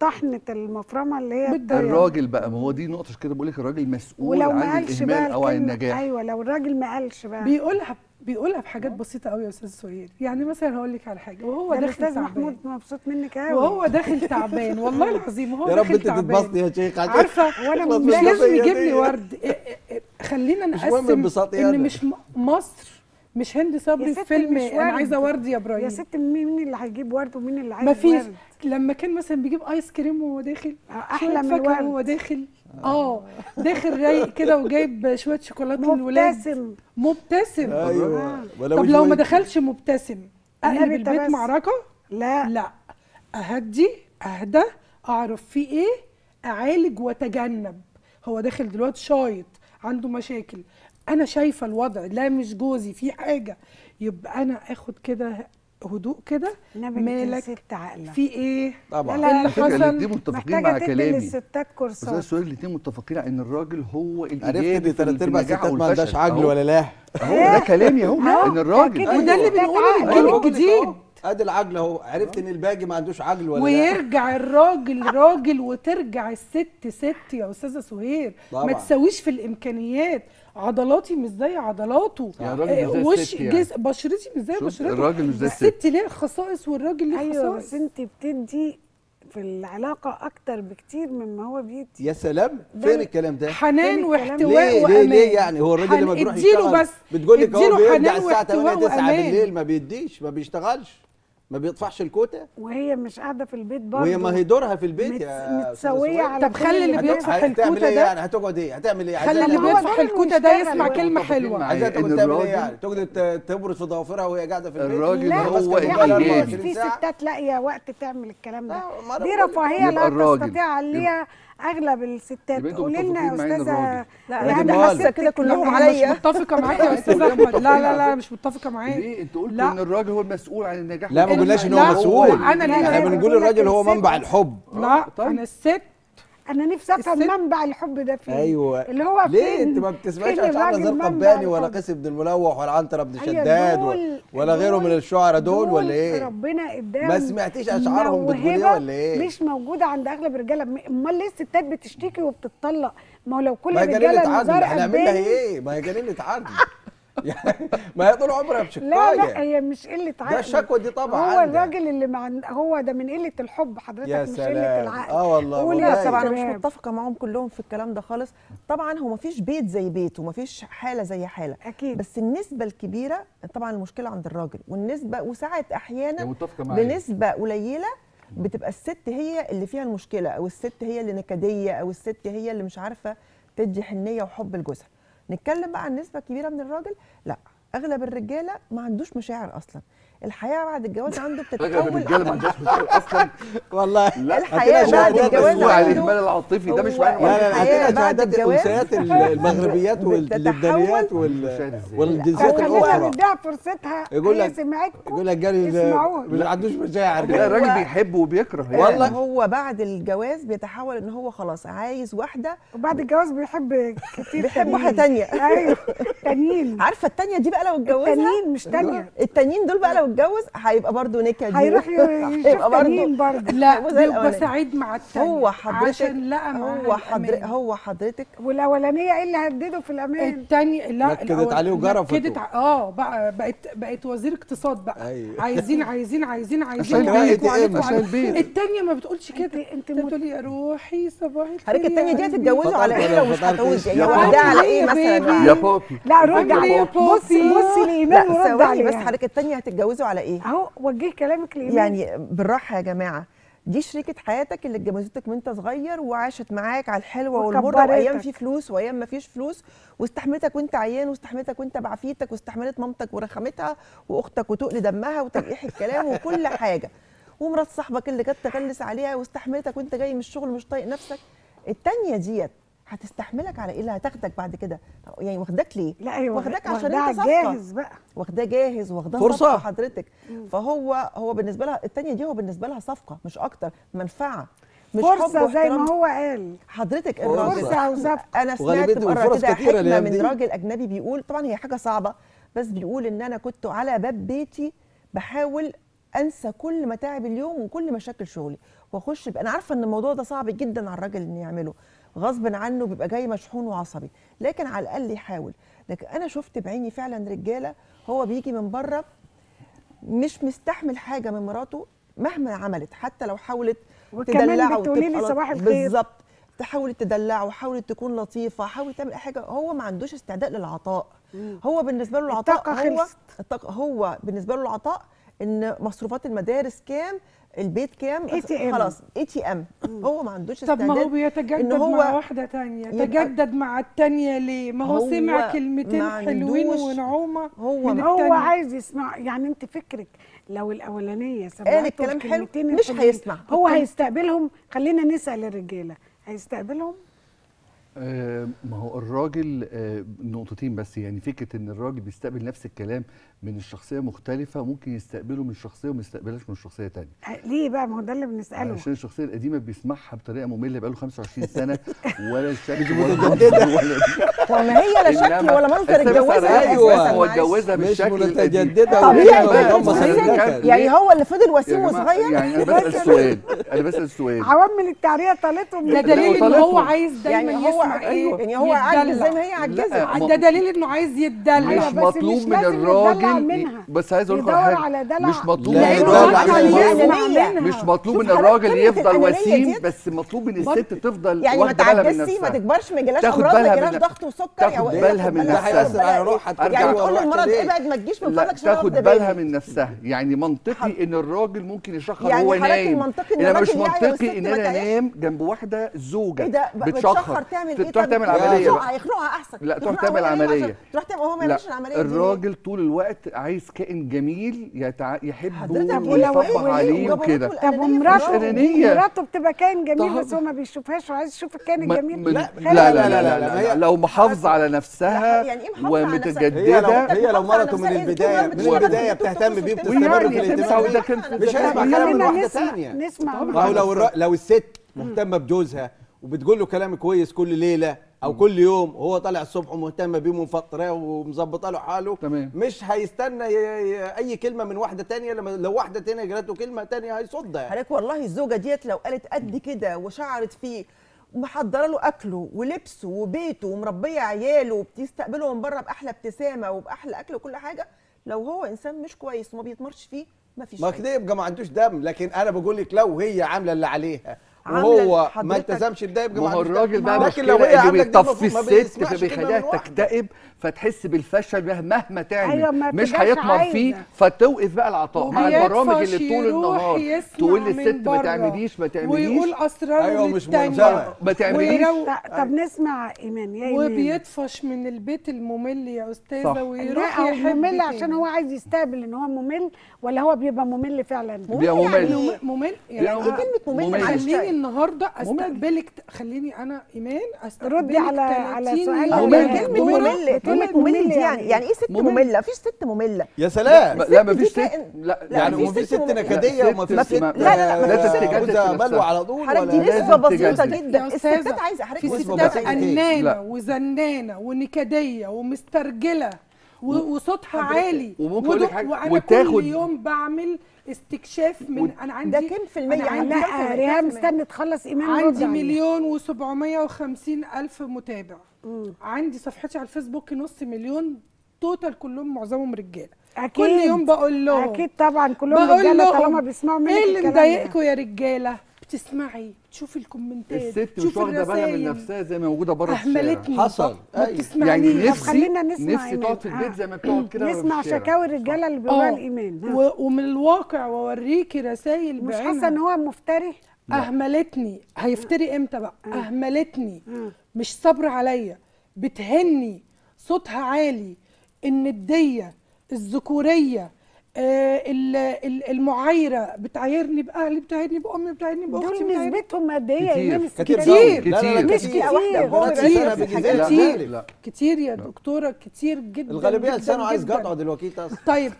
طحنة المفرمة اللي هي. الراجل بقى ما هو دي نقطة كده بقول لك الراجل مسؤول عن الإهمال أو عن النجاح. أيوه لو الراجل ما قالش بقى. بيقولها بيقولها بحاجات بسيطة قوي يا أستاذ سهير يعني مثلا هقول لك على حاجة. وهو ده داخل تعبان محمود مبسوط منك قوي وهو داخل تعبان. والله العظيم وهو يا رب داخل أنت تعبان. تتبسطي يا شيخ. عارفة؟ خلاص مش لازم يجيب. لي ورد. إيه إيه إيه خلينا نقسم إن. مش مصر مش هند صبري في فيلم أنا ورد. عايزة ورد يا إبراهيم. يا ست مين اللي هيجيب ورد ومين اللي عايز ما فيش ورد؟ لما كان مثلا بيجيب آيس كريم وهو داخل شوية من الورد. وهو داخل. آه. داخل رايق كده وجايب شوية شوكولاتة للولاد مبتسم. مبتسم. أيوه. طب لو ما. دخلش مبتسم أقلب البيت. معركة؟ لا. لا. أهدي أهدى أعرف فيه إيه؟ أعالج وأتجنب. هو داخل دلوقتي شايط عنده مشاكل. أنا شايفة الوضع لا مش جوزي في حاجة. يبقى أنا آخد كده هدوء كده مالك في إيه طبعا لا، لا، اللي على فكره حصل الاثنين متفقين مع محتاجة تدي كلامي للستات أستاذ كورسات سؤال الاثنين متفقين على إن الراجل هو عرفت الايجابي إن في ثلاث أرباع الستات ما. عندهاش عقل. ولا لا أهو ده كلامي أهو. إن الراجل. وده اللي. بنقوله. للجيل الجديد. أدي العقل أهو عرفت إن الباقي ما عندوش عقل ولا لا ويرجع الراجل راجل وترجع الست ست يا أستاذة سهير ما. تساويش في الإمكانيات عضلاتي مش زي عضلاته يعني الراجل مش زي آه، وش الست يعني. جس بشرتي مش زي؟ بشرته الراجل مش زي الست. الست ليها خصائص والراجل ليه أيوه خصائص بس أنت بتدي في العلاقة أكتر بكتير مما هو بيدي يا سلام فين الكلام ده حنان؟ واحتواء ليه وأمان ليه ليه يعني هو الراجل لما بيروح اديله يشتغل بس بتقول لك هو اديله بيرجع الساعة 8 واحتواء 9 وأمان. بالليل ما بيديش ما بيشتغلش ما بيطفحش الكوته وهي مش قاعدة في البيت برضه وهي ما هي دورها في البيت مت- يا أستاذة على طب خلي اللي. بيطفح هتعمل الكوتة إيه ده- يعني هتقعد إيه هتعمل إيه خلي عايزاها اللي بيطفح ده اللي الكوته ده. يسمع كلمة حلوة إن تقعد تعمل إيه يعني تقعد ت- تبرز في ضوافرها وهي قاعدة في البيت الراجل لا هو. 24 في. ستات لاقية وقت تعمل الكلام ده دي رفاهية لا. تستطيع عليها أغلب الستات قولي لنا يا أستاذة. لا راجل أنا. حاسة كده كلهم أنا مش عليا متفقة معاك يا أستاذ أحمد لا لا لا. مش متفقة معاك ليه أنتوا قلتوا لا. إن الراجل هو المسؤول عن النجاح لا ما قلناش إن لا، هو مسؤول أنا اللي إحنا بنقول الراجل هو منبع الحب لا طيب. أنا الست أنا نفسي أفهم منبع الحب ده فين؟ أيوه. اللي هو ليه؟ أنت ما بتسمعيش اشعار نزار قباني ولا؟ قيس بن الملوح ولا عنتر بن أيوة شداد و- دول- ولا غيره من الشعراء دول ولا إيه؟ ربنا اداهم ما سمعتيش أشعارهم بتقول إيه ولا إيه؟ مش موجودة عند أغلب الرجالة. أمال ليه الستات بتشتكي وبتطلق ما هو لو كل ما هي الرجالة جليلة عدل لها قباني إيه؟ ما هي جليلة عدل يعني ما هي طول عمرها لا بشكايه لا هي مش قلة عقل ده الشكوى دي طبعا هو. الراجل اللي مع هو ده من قلة الحب حضرتك يا مش قلة. العقل آه والله، قولي والله. يا لا طبعا أنا. مش متفقة معاهم كلهم في الكلام ده خالص طبعا هو مفيش بيت زي بيت ومفيش حالة زي حالة أكيد. بس النسبة الكبيرة طبعا المشكلة عند الراجل والنسبة وساعات يا أحيانا بنسبة قليلة بتبقى الست هي اللي فيها المشكلة أو الست هي اللي نكدية أو الست هي اللي مش عارفة تدي حنية وحب لجوزها نتكلم بقى عن نسبة كبيرة من الراجل. لا أغلب الرجالة ما عندوش مشاعر أصلا. الحياة بعد الجواز عنده اغلب بتتحول الرجاله ما عندهاش مشاكل أصلا والله. لا الحياة هتبقى بعد الجواز على عنده- الاهمال العاطفي ده مش هو- معنى لا لا عندنا بعد شهادات الجواز الانثيات المغربيات واللبنانيات؟ والجنسيات الأخرى. نديها فرصتها. يقول لك يقول لك جالي اسمعوها. ما عندوش مشاعر لا هو- الراجل بيحب وبيكره. يعني. والله. هو بعد الجواز بيتحول إن هو خلاص عايز واحدة. وبعد الجواز بيحب كتير بيحب. واحدة تانية. أيوه. تانيين. عارفة التانية دي بقى لو اتجوزها؟ التانيين مش تانية. التانيين دول بقى لو اتجوز هيبقى برضه نكد هيروح ي- يشوف هيبقى تانيين برضه لا الأولاني. سعيد مع التانية هو حضرتك عشان لقى هو حضرتك. هو حضرتك والأولانية إيه اللي هدده في الأمان التاني لا نكدت عليه وجرفته. نكدت آه بقى بقت بقت وزير اقتصاد بقى أيوة. عايزين عايزين عايزين عايزين عشان البيت،. التانية ما بتقولش كده انت- بتقولي يا روحي صباح الخير حضرتك التانية يا دي. هتتجوزوا على إيه لو مش هتجوز؟ يعني ده على إيه مثلا. يا بابي لا رد يا بصي. بصي لايمان لا ورد بس حضرتك التانية هتتجوزوا على إيه؟ أهو وجهي كلامك لايمان يعني بالراحة يا جماعة. دي شريكة حياتك اللي اتجوزتك وأنت صغير وعاشت معاك على الحلوة والمرة وايام. في فلوس وأيام ما فيش فلوس واستحملتك وأنت عيان واستحملتك وأنت بعفيتك واستحملت مامتك ورخامتها وأختك وتقل دمها وتلقيح الكلام وكل حاجة. ومرات صاحبك اللي جت تغلس عليها واستحملتك وأنت جاي من الشغل مش طايق نفسك. التانية ديت هتستحملك على إيه اللي هتاخدك بعد كده؟ يعني واخداك ليه؟ لا أيوه واخداك عشان أنت صفقه جاهز بقى. واخداه جاهز واخداه فرصة. صفقة حضرتك. فهو هو بالنسبة لها التانية دي هو بالنسبة لها صفقة مش أكتر منفعة مش حب فرصة زي. ما هو قال. حضرتك فرصة. الراجل فرصة زفت أنا سمعت مرة كده حكمة من دي. راجل أجنبي بيقول طبعا هي حاجة صعبة بس بيقول إن أنا كنت على باب بيتي بحاول أنسى كل متاعب اليوم وكل مشاكل شغلي. وأخش ب- أنا عارفة إن الموضوع ده صعب جدا على الراجل انه يعمله. غصب عنه بيبقى جاي مشحون وعصبي. لكن على الأقل يحاول. لكن أنا شفت بعيني فعلا رجالة هو بيجي من بره مش مستحمل حاجة من مراته مهما عملت حتى لو حاولت تدلعه بتقولي لي وتبقى صباح الخير. بالظبط. تحاول تدلعه حاولت تكون لطيفة حاول تعمل أي حاجة. هو ما عندوش استعداد للعطاء. هو بالنسبة له العطاء الطاقة هو خلصت. الطاقة هو بالنسبة له العطاء إن مصروفات المدارس كام؟ البيت كام؟ ATM. خلاص اي تي ام هو ما عندوش طب استعداد ما هو بيتجدد هو مع واحدة تانية يبقى- تجدد مع التانية ليه؟ ما هو, هو سمع كلمتين ما حلوين عندوش- ونعومة هو من ما- هو. عايز يسمع. يعني انت فكرك لو الأولانية قال سمعته الكلام حلو، مش هيسمع. هو هيستقبلهم؟ خلينا نسأل الرجالة. هيستقبلهم؟ آه، ما هو الراجل آه، نقطتين بس يعني فكرة إن الراجل بيستقبل نفس الكلام من الشخصية مختلفة ممكن يستقبله من شخصية وما يستقبلهاش من شخصية تانية ه- ليه بقى ما هو ده اللي بنسأله عشان الشخصية القديمة بيسمعها بطريقة مملة بقاله 25 سنة ولا الشكل مش ولا ولا وما هي لا شكل ولا منظر اتجوزها. أساساً، هو. اتجوزها مش بالشكل القديم متجددة طبيعي ولا. سنتين. يعني هو اللي فضل وسيم جماعة، وصغير يعني أنا بسأل سؤال أنا بسأل سؤال عوامل التعرية طالتهم ده من- دليل إن هو. عايز دايما يعني هو يسمع إيه يعني هو عاجز زي ما هي عجزت ما- ده دليل إنه عايز يتدلع مش أيوة، بس مطلوب مش من الراجل منها. بس عايز أقول لكم يدور حاجة. مش مطلوب لا، من الراجل. مش مطلوب من الراجل يفضل وسيم. بس مطلوب من الست تفضل يعني ما تعجزش ما تكبرش ما يجيلاش تاخد امراض ما من- ضغط وسكر إيه، بالها من نفسها. إيه. يعني تقول للمرض؟ ابعد ما تجيش من لا فضلك تاخد بالها. من نفسها يعني منطقي إن الراجل ممكن يشخر يعني وهو حضرتك نايم انما مش منطقي إن أنا؟ انام جنب واحدة زوجه بتشخر بتشخر تعمل إيه تروح؟ تعمل عملية يخنقها بقى يخنقها أحسن لا تروح تعمل. عشان تروح تعمل وهو ما يعملش العملية؟ الراجل طول الوقت عايز كائن جميل يتع... يحبه ويطبق وليه عليه وكده طب ومراته. مراته بتبقى كائن جميل بس هو ما بيشوفهاش وعايز يشوف الكائن الجميل لا لا. لا لا, لو محافظة على نفسها يعني إيه محافظة على نفسها؟ هي لو ومتجددة هي لو محافظة على مرته من البدايه إيه، من البداية بتهتم بيه وبتشتغل بتستمر في الاهتمام مش هيسمع خلينا كلام من واحدة ثانية نسمع ما هو لو. لو الست مهتمة بجوزها وبتقول له كلام كويس كل ليلة أو كل يوم وهو طالع الصبح ومهتمه بيه ومفطراه ومظبطه له حاله تمام. مش هيستنى. أي كلمة من واحدة تانية لما لو واحدة تانية جات له كلمة تانية هيصدها حضرتك والله الزوجة ديت لو قالت قد كده وشعرت فيه محضره له أكله ولبسه وبيته ومربية عياله وبتستقبله من بره بأحلى ابتسامة وبأحلى أكل وكل حاجة لو هو إنسان مش كويس وما بيتمرش فيه ما فيش ما. كده يبقى ما عندوش دم لكن أنا بقول لك لو هي عاملة اللي عليها وهو ما التزمش بده يبقى ما هو. الراجل بقى لكن لو هي كده بيطفي ما الست فبيخليها. تكتئب فتحس بالفشل بها مهما تعمل. أيوة، ما مش هيطمر فيه. فتوقف بقى العطاء مع البرامج اللي طول النهار. تقول للست ما تعمليش ما تعمليش. ويقول أسراره أيوة، مش. ما تعمليش. ط- طب نسمع إيمان. يا إيمان. وبيطفش من البيت الممل يا صح. استاذه ويروح يحب ممل. عشان هو عايز يستقبل إن هو ممل ولا هو بيبقى ممل فعلا؟ بيبقى ممل يعني ممل. يعني كلمة ممل. خليني النهارده أستقبلك خليني أنا إيمان أستقبلك ردي على- على 30 سؤال. كلمة. ممل. كلمه ممل يعني يعني يعني إيه ست ممل. مملة مفيش ست مملة يا سلام لا ما الست فيش دي ست لا لا، يعني في وفي ست نكدية لا، وما ست في ست ما- لا، لا، في بلوى. على طول حضرتك دي نسبة بسيطة. جدا الستات عايزه حضرتك في ستات بسيطة. أنانة لا. وزنانة ونكدية ومسترجلة و- وصوتها عالي وممكن لك وتاخد- كل يوم بعمل استكشاف من أنا عندي ده كام في المية أنا عندي؟ لا؟ ريهام استنى تخلص إيمان عندي. مليون وسبعمية وخمسين ألف متابع عندي صفحتي على الفيسبوك نص مليون total كلهم معظمهم رجالة أكيد. كل يوم بقول لهم أكيد طبعا كلهم رجالة طالما بيسمعوا منك إيه اللي. مضايقكم يا رجالة بتسمعي تشوفي الكومنتات الست مش واخدة بالها من. نفسها زي ما موجودة بره الشارع أهملتني حصل. ما أيوة. يعني طب نفسي خلينا نسمع نفسي. تقعد في البيت آه. زي ما بتقعد كده نسمع. شكاوي الرجالة اللي بيقولوها آه الايمان. و- ومن الواقع وأوريكي رسائل مش. حاسة إن هو مفتري أهملتني. هيفتري إمتى بقى. أهملتني. مش صبر عليا. بتهني. صوتها عالي. الندية الذكورية آه ال- ال- المعايرة. بتعايرني بأهلي بتعايرني بأمي بتعايرني بأختي دول نسبتهم قد إيه يا كتير. كتير. كتير. مش كتير. كتير. كتير. يا دكتورة. كتير جدا الغالبية لسانه عايز. قطعه دلوقتي طيب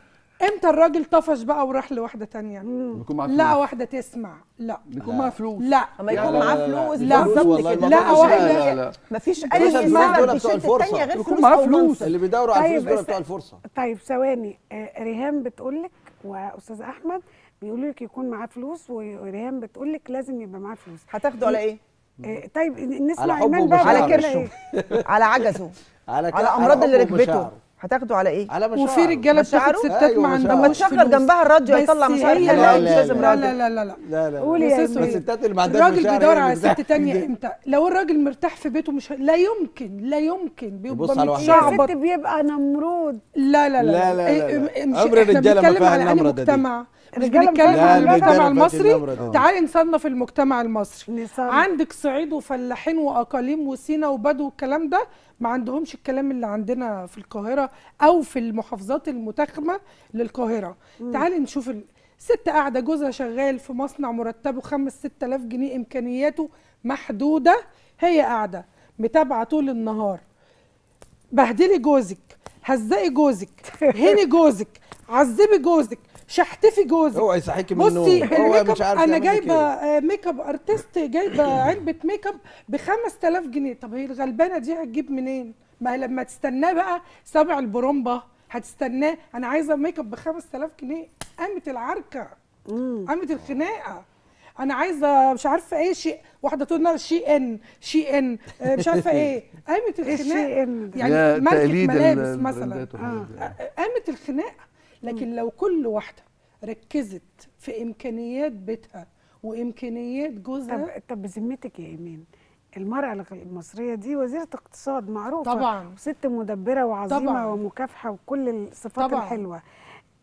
إمتى الراجل طفش بقى وراح لواحدة تانية؟ بيكون معاه لا فلوس. واحدة تسمع. لا. بيكون معاه فلوس. لا. أما لا، يكون لا، معاه لا، فلوس لا. بالظبط كده. لا، مفيش واحدة- أي- لا، لا. مفيش دول أي الفلوس سبب دول الفرصة. التانية غير فلوس. معاه فلوس. اللي بيدوروا على طيب، الفلوس دول بس- بتوع الفرصة. طيب ثواني. آه، ريهام بتقول لك وأستاذ أحمد بيقولوا لك يكون معاه فلوس وريهام بتقول لك لازم يبقى معاه فلوس. هتاخده على إيه؟ آه، طيب نسمع إيمان بقى على. كرشه على عجزه. على على أمراض اللي ركبته. هتاخده على إيه؟ على مشاعره وفي رجالة بتاخد مشاعره؟ ستات أيوة، ما مشاعره. لما عندهاش تشغل فلوس. جنبها الراديو بس هيطلع مشاعر هي حلوة لا، أوي، مش لا، لازم لا راديو لا لا لا لا لا لا قولي يا يا أستاذ بس سهير. الستات اللي ما عندهاش الراجل مشاعر بيدور هي على اللي ست تانية إمتى لو الراجل مرتاح في بيته مش لا يمكن لا يمكن يبص بيبقى على واحدة. يا متشعبط ست بيبقى نمرود لا لا لا لا، لا، لا، إيه، لا. إيه، مش- عمر إحنا الرجالة ما بنتكلم فيها على أنهي النمرة دي. الرجالة بنتكلم النمرة المجتمع. المصري دي. تعالي نصنف المجتمع المصري نصنف. عندك صعيد وفلاحين وأقاليم وسينا وبدو والكلام ده ما عندهمش الكلام اللي عندنا في القاهرة أو في المحافظات المتاخمة للقاهرة تعالي نشوف ال- ست قاعدة جوزها شغال في مصنع مرتبه خمس ست آلاف جنيه إمكانياته محدودة هي قاعدة متابعة طول النهار بهدلي جوزك هزقي جوزك هني جوزك عذبي جوزك شحتفي جوزك اوعي يصحيكي من النوم. بصي هو ال make مش up عارف أنا جايبة. آه، make up artist جايبة علبة make up ب 5000 جنيه. طب هي الغلبانة دي هتجيب منين؟ ما هي لما تستناه بقى سبع البرومبا هتستناه. أنا عايزة make up ب 5000 جنيه. قامت العركة. قامت الخناقة. أنا عايزة مش عارفة إيه شيء واحدة تقول لنا Shein Shein آه، مش عارفة إيه. قامت إيه الخناقة؟ يعني ماركه تقليد ملابس مثلا. دي. قامت الخناقة. لكن لو كل واحدة ركزت في إمكانيات بيتها وإمكانيات طب جوزها طب بذمتك يا ايمان المرأة المصرية دي وزيرة اقتصاد معروفة طبعاً. وست مدبرة وعظيمة طبعاً. ومكافحة وكل الصفات طبعاً. الحلوة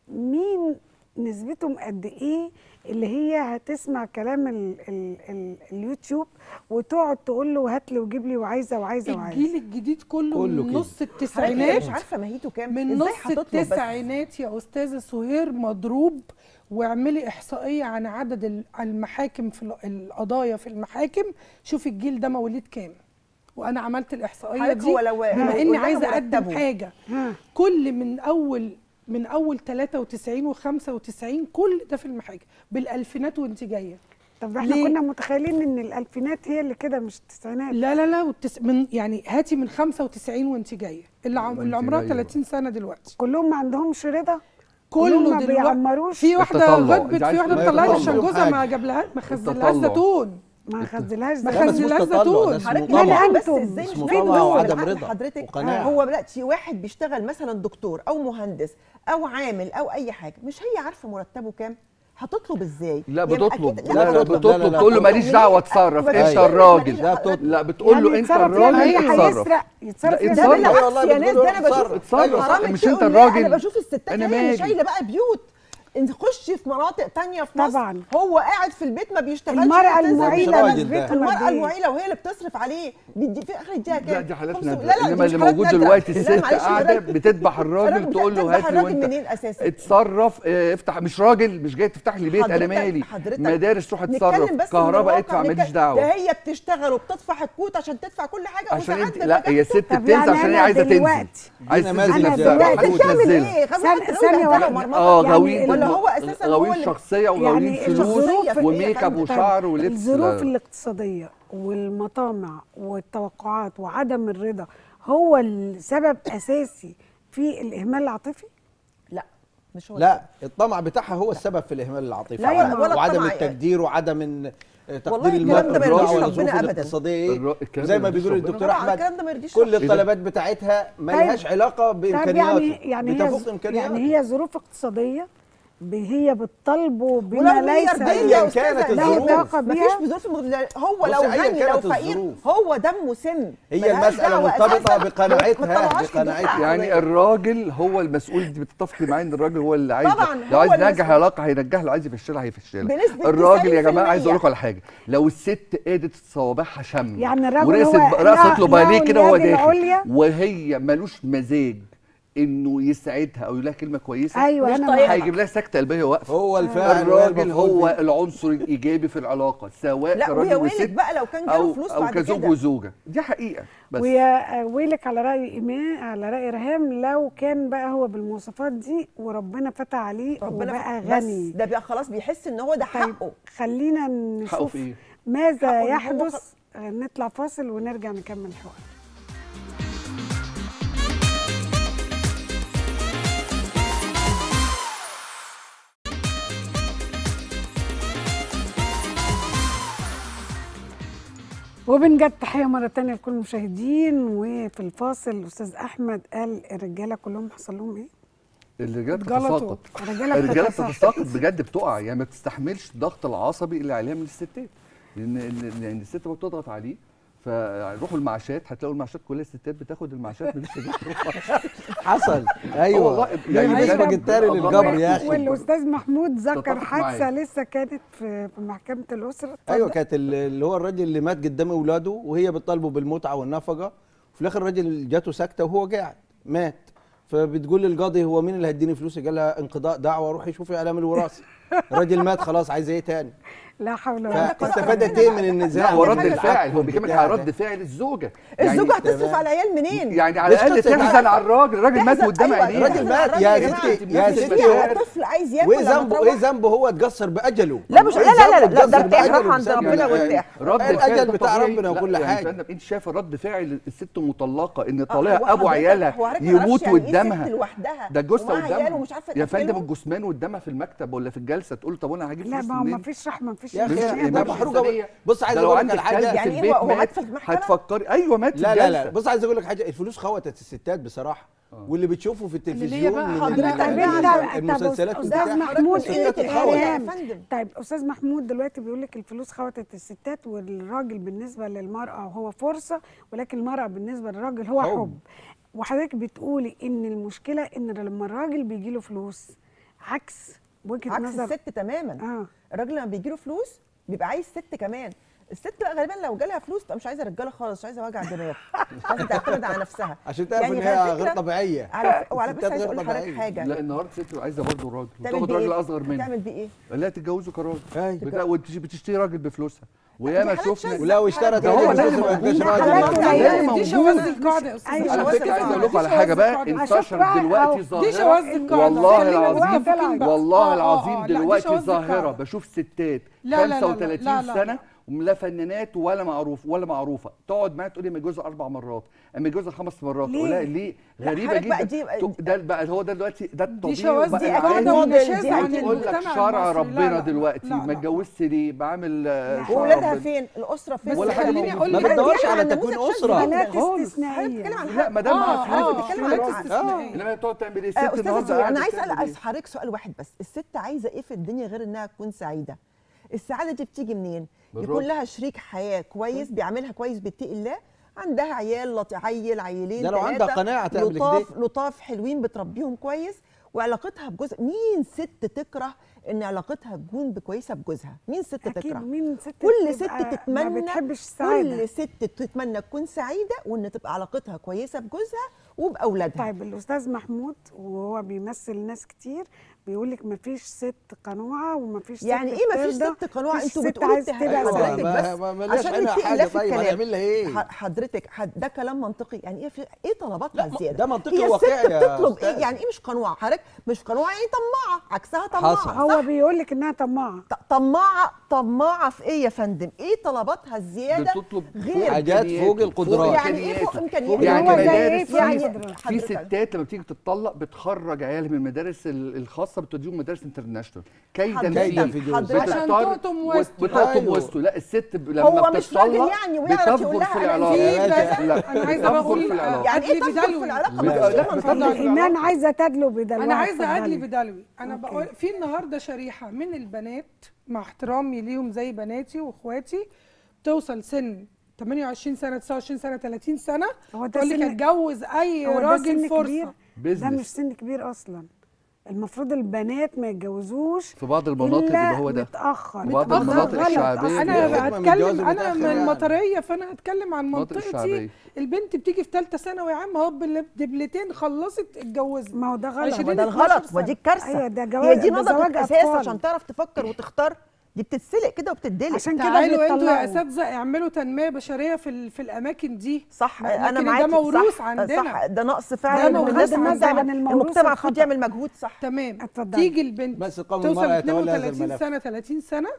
مين نسبتهم قد إيه اللي هي هتسمع كلام ال ال ال اليوتيوب وتقعد تقول له هات لي وجيب لي وعايزة وعايزة وعايزة الجيل الجديد كله, كله من كده. نص التسعينات مش عارفة ماهيته كام من نص؟ التسعينات يا أستاذة سهير مضروب واعملي إحصائية عن عدد ال- المحاكم في ال- القضايا في المحاكم شوفي الجيل ده مواليد كام وأنا عملت الإحصائية دي هو لو- لو بما إني عايزة أقدم. حاجة. كل من أول من أول 93 و95 كل ده في المحاكم بالألفينات وانت جاية طب إحنا ليه؟ كنا متخيلين إن الألفينات هي اللي كده مش التسعينات لا لا لا والتس... من يعني هاتي من 95 وانت جاية اللي, عم... اللي عمرها جاية 30 سنة دلوقتي كلهم ما عندهمش رضا كلهم كله دلوقتي بيعمروش في واحدة. غضبت في واحدة طلعت. عشان جوزها ما حاجة. جاب لها ما خزلهاش التطلع. زيتون ما خزلهاش ما لا، مش خزلهاش زيتون. ده اسمه حضرتك مال طمع. بس؟ إزاي اسمه في طمع دول وعدم رضا حضرتك. هو دلوقتي واحد بيشتغل مثلا دكتور أو مهندس أو عامل أو اي حاجة مش هي عارفه مرتبه كام هتطلب إزاي لا بتطلب لا لا، لا بتطلب. لا، لا، تقول له. ماليش دعوه اتصرف انت. الراجل لا. لا بتقول له يعني انت يتصرف الراجل يعني اتصرف هيسرق يتصرف لا، يعني ده. بالعكس والله يا ناس ده أنا بشوف اتصرف. مش انت لا، الراجل أنا بشوف الستات هي اللي. شايله بقى بيوت انت خشي في مناطق تانية في مصر. طبعاً. هو قاعد في البيت ما بيشتغلش المرأة المعيلة المرأة؟ المعيلة وهي اللي بتصرف عليه. بيدي في آخر يديها كام؟ لا دي حالات نادره لا لا إنما اللي موجود نادرة. دلوقتي الست قاعدة بتذبح الراجل تقول له هات لي الراجل وأنت منين أساساً؟ اتصرف آه، افتح مش راجل مش جاي تفتح لي بيت أنا مالي؟ حضرتك. مدارس بس من كهرباء ادفع ماليش نتكلم- ده دعوه هي بتشتغل وبتدفع الكوت عشان تدفع كل حاجة عشان انت لا هي ست طب بتنزل يعني عشان هي عايزة تنزل. دلوقتي- عايزه تنزل نفسها وتنزلها إيه؟ آه يعني غاويين. ولا هو أساسا هو غاويين اللي شخصية وغاويين يعني فلوس وميك اب؟ وشعر ولبس الظروف لا. الاقتصادية والمطامع والتوقعات وعدم الرضا هو السبب أساسي في الإهمال العاطفي؟ لا مش هو لا الطمع بتاعها هو السبب في الإهمال العاطفي لا، ولا- وعدم الطمع. التقدير وعدم تقدير والله الكلام المرأة ده ما يرضيش والظروف ربنا أبداً. الاقتصادية زي ما بيقول. الدكتور أحمد كل. الطلبات بتاعتها ما لهاش علاقة طب بإمكانياته يعني يعني بتفوق يعني هي ظروف اقتصادية ب- هي بتطالبه بما ليس ملياردير أياً يا كانت الظروف. مفيش بظروف هو لو غني لو فقير. هو دمه سم هي مرتبطة أساساً بقناعتها- بقناعتها. يعني. الراجل هو المسؤول دي بتتفقي معايا إن الراجل هو اللي عايز طبعاً، لو عايز ينجح. علاقة هينجحها لو عايز يفشلها هيفشلها الراجل يا جماعة 90%. عايز أقول لكم على حاجة لو الست قادت صوابعها شم يعني الراجل هو رقصت له- باليه كده وهو داخل. وهي ملوش مزاج إنه يسعدها أو يقول لها كلمة كويسة أيوه مش أنا. معاك. هيجيب لها سكتة قلبية واقفه هو الفاعل الراجل هو. العنصر الإيجابي في العلاقة سواء لا كراجل ويا ويلك وست بقى لو كان جاله فلوس أو بعد كزوج وزوجة. دي حقيقة بس. ويا ويلك على رأي إيمان على رأي رهام لو كان بقى هو بالمواصفات دي وربنا فتح عليه ربنا وبقى غني. بس ده بقى خلاص بيحس إن هو ده طيب حقه. خلينا حقه نشوف في إيه؟ ماذا يحدث. نطلع فاصل ونرجع نكمل الحوار وبنجد تحية مرة تانية لكل المشاهدين وفي الفاصل الأستاذ أحمد قال الرجالة كلهم حصل لهم إيه؟ الرجالة. بتتساقط الرجالة بتتساقط. بجد بتقع يعني ما بتستحملش الضغط العصبي اللي عليها من الستات لأن لأن الست بتضغط عليه فروحوا المعاشات هتلاقوا المعاشات كلها الستات بتاخد المعاشات رجاله حصل. أيوه. والله يعني يعني نسبه بجد جتاري للجبر يا. أخي. والأستاذ محمود ذكر حادثة. لسه كانت في محكمة الأسرة. أيوه. كانت ال- اللي هو الراجل اللي مات قدام أولاده وهي بتطالبه بالمتعة والنفقة. وفي الآخر الراجل جاته سكتة وهو قاعد مات. فبتقول للقاضي هو مين اللي هيديني فلوسي قال لها انقضاء دعوة روحي شوفي إعلام الوراثة. الراجل مات خلاص عايز إيه تاني؟ لا حول ولا قوة فاستفادت إيه من النزاع هو رد الفعل هو بيكمل على؟ رد فعل الزوجة الزوجة هتصرف. على العيال منين؟ يعني على الأقل تحزن. على الراجل الراجل مات قدام أيوة، عينيها الراجل مات يا ستي يا ستي هو طفل عايز ياكل لما ذنبه. إيه ذنبه هو اتجسر بأجله لا مش- لا- لا- لا- ده ارتاح، راح عند بسبب ربنا يعني وارتاح. رد الأجل الفعل ده بتاع. ربنا وكل يعني. فندم انت شايفة رد فعل الست مطلقه إن آه، طالع هو أبو عيالها يموت يعني إيه قدامها ده جثة ومعاها عيال قدامها يا فندم. الجثمان قدامها في المكتب ولا في الجلسة تقول طب أنا هجيب لا ما فيش رحمه يا أخي يعني ده مش محروقه. بص عايز أقول لك على حاجة في يعني البيت هو- هو مات في؟ هتفكري أيوه مات لا لا لا. بص عايز أقول لك حاجة الفلوس خوتت الستات بصراحة واللي بتشوفه في اللي هي التلفزيون بقى من حضرتك ال- بقى ال- على- المسلسلات أستاذ. محمود فندم. طيب أستاذ محمود دلوقتي بيقول لك الفلوس خوتت الستات والراجل بالنسبة للمرأة هو فرصة ولكن المرأة بالنسبة للراجل هو حب. حب وحضرتك بتقولي إن المشكلة إن لما الراجل بيجي له فلوس عكس وجهة عكس نظر الست تماما. آه. الراجل لما بيجي له فلوس بيبقى عايز ست كمان. الست بقى غالبا لو جالها فلوس تبقى مش عايزة رجالة خالص مش عايزة وجع دماغ لازم تعتمد على نفسها عشان تعرف يعني إن هي غير طبيعية على ف... وعلى بس عايزة أقول لحضرتك. حاجة لا النهارده ست عايزة برضه راجل وتاخد راجل إيه؟ أصغر منها تعمل بيه إيه؟ لا تتجوزوا كراجل أي. بتاع- وبتش- بتشتري راجل بفلوسها وياما شفنا. ولو اشترت ده هو لازم ما. يبقاش ده راجل. دي شواذ القاعدة يا أستاذ أيوة. على فكرة عايز. أقول لكم على حاجة بقى القاعدة. انتشر أشوف بقى دلوقتي. ظاهرة دي شواذ القاعده والله العظيم. والله آه، آه، العظيم آه، دلوقتي ظاهرة. بشوف ستات لا، لا، لا، لا، 35 لا، لا، سنه لا. فنانات ولا معروف ولا معروفة تقعد معايا تقول لي متجوزه أربع مرات أما متجوزه خمس مرات ليه؟ ليه غريبة حضرتك بقى جدا دي- طب ده بقى هو ده دلوقتي ده الطبيعي شواذ دي ونشاذه دي عن أكيد تقول لك المجتمع شرع المصري. لا، ربنا لا، دلوقتي لا، ما لا. اتجوزت ليه بعمل آه، شرع واولادها ربنا. فين؟ الأسرة فين؟ ولا خليني. أقول ما لك بتدورش على تكوين أسرة. حالات. حضرتك عن لا ما دام معاها آه بتتكلم عن- استثنائية انما تقعد تعمل إيه الست آه، النهارده أنا عايز أسأل؟ حضرتك سؤال واحد بس الست عايزة إيه في الدنيا غير إنها تكون سعيدة السعادة دي بتيجي منين؟ يكون بالراجل. لها شريك حياة كويس بيعملها كويس بيتقي الله. عندها عيال لط... عيل عيلين ده لو عندها قناعة تعمل لطاف كده. لطاف حلوين بتربيهم كويس. وعلاقتها بجوزها مين ست تكره إن علاقتها تكون كويسه بجوزها؟ مين ست أكيد تكره؟ مين ست كل ست تتمنى ما بتحبش السعادة. كل ست تتمنى تكون سعيدة وإن تبقى علاقتها كويسة بجوزها وبأولادها. طيب الأستاذ محمود وهو بيمثل ناس كتير بيقول لك مفيش ست قنوعة ومفيش ست يعني إيه مفيش ست قنوعة أنتوا ست بتقولوا تبقى حضرتك ما- بس ما- ملهاش عشان في طيب، الكلام. هنعمل لها؟ ح- حضرتك حد ده كلام منطقي يعني إيه في إيه طلباتها لا، ما- الزياده ده منطقي هي وواقعي الست يا بتطلب إيه. يعني إيه مش قنوعة حضرتك مش قنوعة يعني طماعة عكسها طماعة حصل. هو صح؟ بيقول لك إنها طماعة طماعة طماعة في إيه يا فندم إيه طلباتها الزياده بتطلب غير حاجات فوق القدرات. يعني إيه فوق إمكانياته يعني هو إيه في- يعني في؟ ستات لما بتيجي تتطلق بتخرج عيالها من المدارس ال- الخاصه بتوديهم مدارس انترناشونال كيدا كيدا في عشان بتختار تقطم وسطه. بتقطم. وسطه لا الست لما هو مش راجل يعني ويعرف يقول لها في العلاقة. لا أنا عايزة أقول يعني إيه تفجر في بدلوي. العلاقة لا،. إيمان عايزة تدلو بدلوها أنا عايزة. ادلي بدلوي أنا. بقول في النهارده شريحة من البنات مع احترامي ليهم زي بناتي وإخواتي بتوصل سن 28 سنة 29 سنة 30 سنة تقول لك أتجوز أي راجل فرصه كبير ده. مش سن كبير أصلا المفروض البنات ما يتجوزوش في بعض المناطق اللي هو ده. متأخر. بعض المناطق الشعبية أنا هتكلم أنا من يعني المطرية فأنا هتكلم عن منطقتي. البنت بتيجي في ثالثه ثانوي عام هو دبلتين خلصت اتجوزت. ما هو ده غلط. ما ده الغلط. ما دي الكارثه أيوة، هي دي نظره أساسا عشان تعرف تفكر وتختار. دي بتتسلق كده وبتتدلق. عشان كده قالوا أنتوا يا أساتذة اعملوا تنمية بشرية في في الأماكن دي. صح أنا معاك ده موروث صح عندنا. صح ده نقص فعلا والناس عن المجتمع المفروض يعمل مجهود صح. تمام. اتفضل تيجي البنت بس قام توصل 32 سنة 30 سنة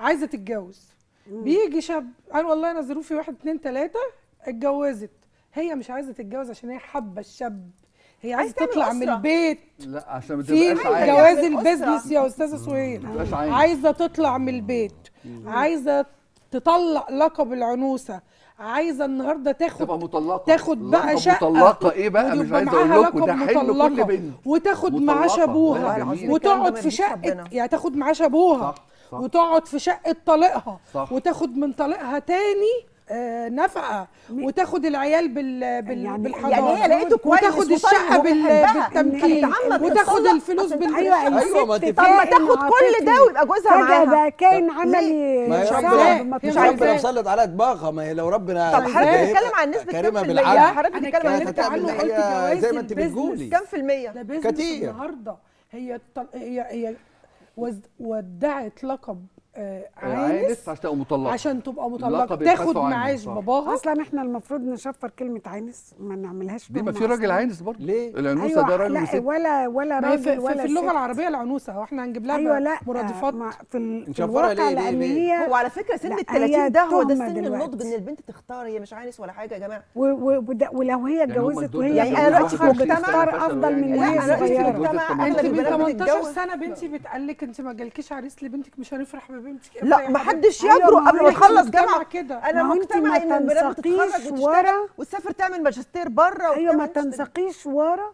عايزة تتجوز. بيجي شاب قال والله أنا ظروفي واحد اثنين ثلاثة اتجوزت. هي مش عايزة تتجوز عشان هي حابة الشاب. هي عايزة تطلع من البيت. لا عشان ما تبقاش في جواز البيزنس يا أستاذة سهير عايزة. تطلع من البيت. عايزة تطلق لقب العنوسة. عايزة النهارده تاخد تبقى مطلقة. تاخد بقى شقة. مطلقة. إيه بقى؟ مش عايزة أقول لكم ده حلو كل بنت. وتاخد معاه شابوها وتقعد في شقة يعني تاخد معاه شابوها وتقعد في شقة طليقها. وتاخد من طليقها تاني آه، نفقه وتاخد العيال بال بال يعني بالحضانة. يعني هي لقيته كويس وتاخد الشقة بال بالتمكين. يعني وتاخد الفلوس بال أيوة،, أيوه أيوه ما أيوة. طب ما تاخد كل ده ويبقى جوزها معاها ده كائن عملي ما هي ربنا مش ربنا مسلط عليها دماغها ما هي لو ربنا طب حضرتك إيه؟ بتتكلم عن نسبة كام في المية؟ حضرتك بتتكلم عن نسبة التعنت زي ما أنت بتقولي. كام في المية؟ ده النهارده. هي هي هي ودعت لقب عانس عشان تبقى مطلقه عشان تبقى مطلقه تاخد معاش باباها أصلا إحنا المفروض نشفر كلمه عانس ما نعملهاش ليه ما في راجل عانس برضه ليه العنوسه أيوة ده راجل لا وست. ولا ولا راجل ولا في, في اللغة العربيه العنوسه وإحنا هنجيب لها أيوة لا مرادفات في, في الواقع ليه لأن ليه هي هو على فكره سن ال 30 ده هو ده سن النضج ان البنت تختار هي مش عانس ولا حاجة يا جماعة ولو هي اتجوزت وهي يعني أنا دلوقتي في المجتمع افضل من وهي صغيره انت من 18 سنه بنتي بتقلك انت ما جالكيش عريس لبنتك مش هنفرح ببنتك بنتك لا ما حدش يجرؤ قبل ما تخلص جامعه كده أنا مقتنعه ان البنات بتتخرج ورا وتسافر تعمل ماجستير بره أيوه ما تنساقيش ورا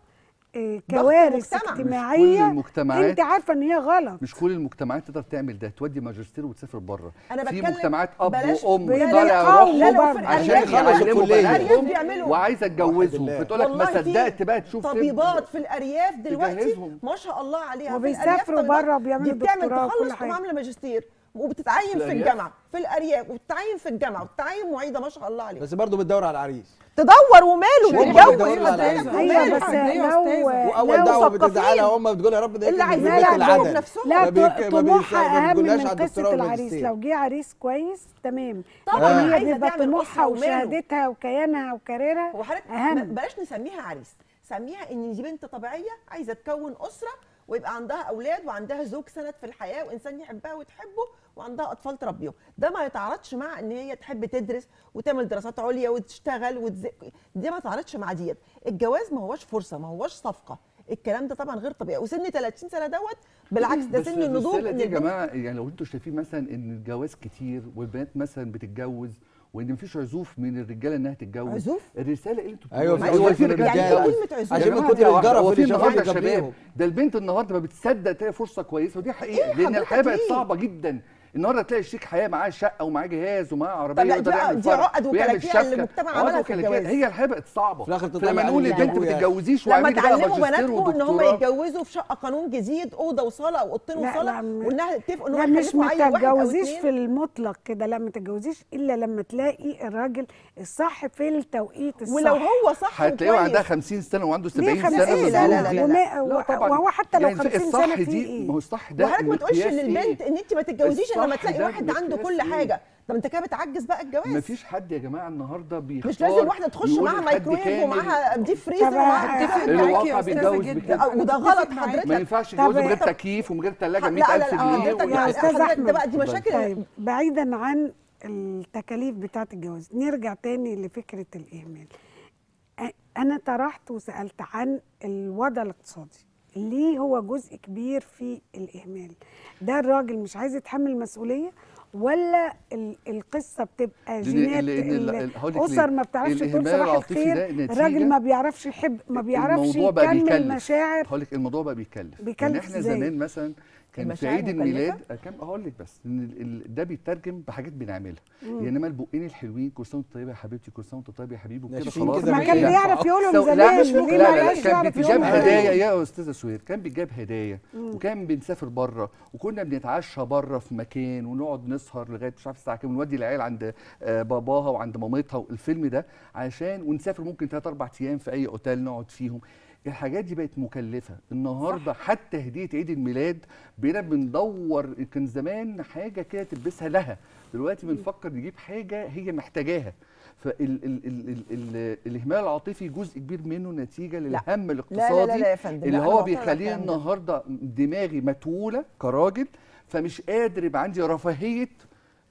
كوارث اجتماعيه انت عارفه ان هي غلط مش كل المجتمعات تقدر تعمل ده تودي ماجستير وتسافر بره أنا في مجتمعات اب وام طالع روح عشان يخلص الكليه وعايزه تجوزه فتقول لك ما صدقت بقى تشوف طبيبات في الارياف دلوقتي ما شاء الله عليها وبيسافروا بره وبيعملوا دكتوراه بتعمل تخلص وعامله ماجستير وبتتعين في, في الجامعة في الأرياف وبتتعين في الجامعة وبتتعين معيدة ما شاء الله عليك بس برضه بتدور على العريس. تدور وماله وتجوز وماله بس لو وأول دعوة بتدعي لها هم بتقول يا رب ده اللي عايزاه لا لا طموحها أهم من قصة العريس. لو جه عريس كويس تمام. طبعا هي بيبقى طموحها وشهادتها وكيانها وكاريرها أهم. بلاش نسميها عريس. سميها إن دي بنت طبيعية عايزة تكون أسرة ويبقى عندها أولاد وعندها زوج سند في الحياة وإنسان يحبها وتحبه وعندها أطفال تربيهم. ده ما يتعارضش مع إن هي تحب تدرس وتعمل دراسات عليا وتشتغل وتز... دي ما يتعارضش مع ديت. الجواز ما هوش فرصة ما هوش صفقة. الكلام ده طبعا غير طبيعي. وسن 30 سنة دوت بالعكس ده سن النضوج يا جماعة يعني لو أنتوا شايفين مثلا إن الجواز كتير والبنات مثلا بتتجوز وإن مفيش عزوف من الرجالة إنها تتجوز عزوف؟ الرسالة اللي أنتوا أيوه في عزوف في الرجالة. يعني كلمه عزوف. عشان كنت بتجرب في النهارده شباب ده البنت النهارده ما بتصدق تلاقي فرصة كويسة ودي حقيقة إيه لأن الحياة بقت صعبة جدا. النهارده تلاقي الشيك حياه معاه شقه ومعاه جهاز ومعاه عربيه طب دي دي عقد وكلاكيه اللي المجتمع عملها في الجواز. هي الحياة بقت صعبه. في لما نقول البنت ما تتجوزيش لما تعلموا بناتكم إن هم يتجوزوا في شقة قانون جديد أوضة وصالة أو أوضتين وصالة وإنها تتفقوا إن هم مش ما تتجوزيش في المطلق كده. لا ما تتجوزيش إلا لما تلاقي الراجل الصح في التوقيت الصح. ولو هو صح هتلاقيه عندها 50 سنة وعنده 70 سنة لا لا لا. وهو حتى لو يعني 50 سنة في إيه؟ ما هو الصح ده وحضرتك ما تقولش للبنت إن أنت ما تتجوزيش لما تلاقي واحد عنده كل حاجة. طب انت كده بتعجز بقى الجواز. مفيش حد يا جماعة النهارده بيختار مش لازم واحدة تخش معاها مايكرويف ومعاها دي فريزر ومعاها اتفق معاكي يا أستاذة جدا وده غلط حضرتك. ما ينفعش تتجوز من غير تكييف ومن غير ثلاجه 100000 جنيه يا أستاذ أحمد بقى دي مشاكل طيب بعيدا عن التكاليف بتاعت الجواز نرجع تاني لفكرة الاهمال أنا طرحت وسألت عن الوضع الاقتصادي. ليه هو جزء كبير في الإهمال. ده الراجل مش عايز يتحمل مسؤوليه ولا القصة بتبقى جينات الاسر ما بتعرفش تقول صباح الخير الراجل ما بيعرفش يحب ما بيعرفش يكمل مشاعر. هقول لك الموضوع بقى بيكلف. يعني بيكلف يعني إحنا زمان مثلا كان في عيد الميلاد آه، كان هقول لك بس إن ده بيترجم بحاجات بنعملها. يعني انما البقين الحلوين كل سنة وأنت طيب يا حبيبتي كل سنة وأنت طيب يا حبيبي وكده خلاص. ما كان بيعرف يقولهم زمان لا مش لا, لا, لا كان بيتجاب هدايا يا أستاذة سهير كان بيتجاب هدايا. وكان بنسافر بره وكنا بنتعشى بره في مكان ونقعد نص نسهر لغاية مش عارف الساعة كام ونودي العيال عند آه، باباها وعند مامتها والفيلم ده عشان ونسافر ممكن ثلاث أربع أيام في أي أوتيل نقعد فيهم. الحاجات دي بقت مكلفة. النهارده صح. حتى هدية عيد الميلاد بقينا بندور كان زمان حاجة كده تلبسها لها دلوقتي بنفكر نجيب حاجة هي محتاجاها. فالاهمال العاطفي جزء كبير منه نتيجة للهم الاقتصادي لا لا لا لا يا اللي هو بيخليه النهارده دماغي متولة كراجل فمش قادر يبقى عندي رفاهية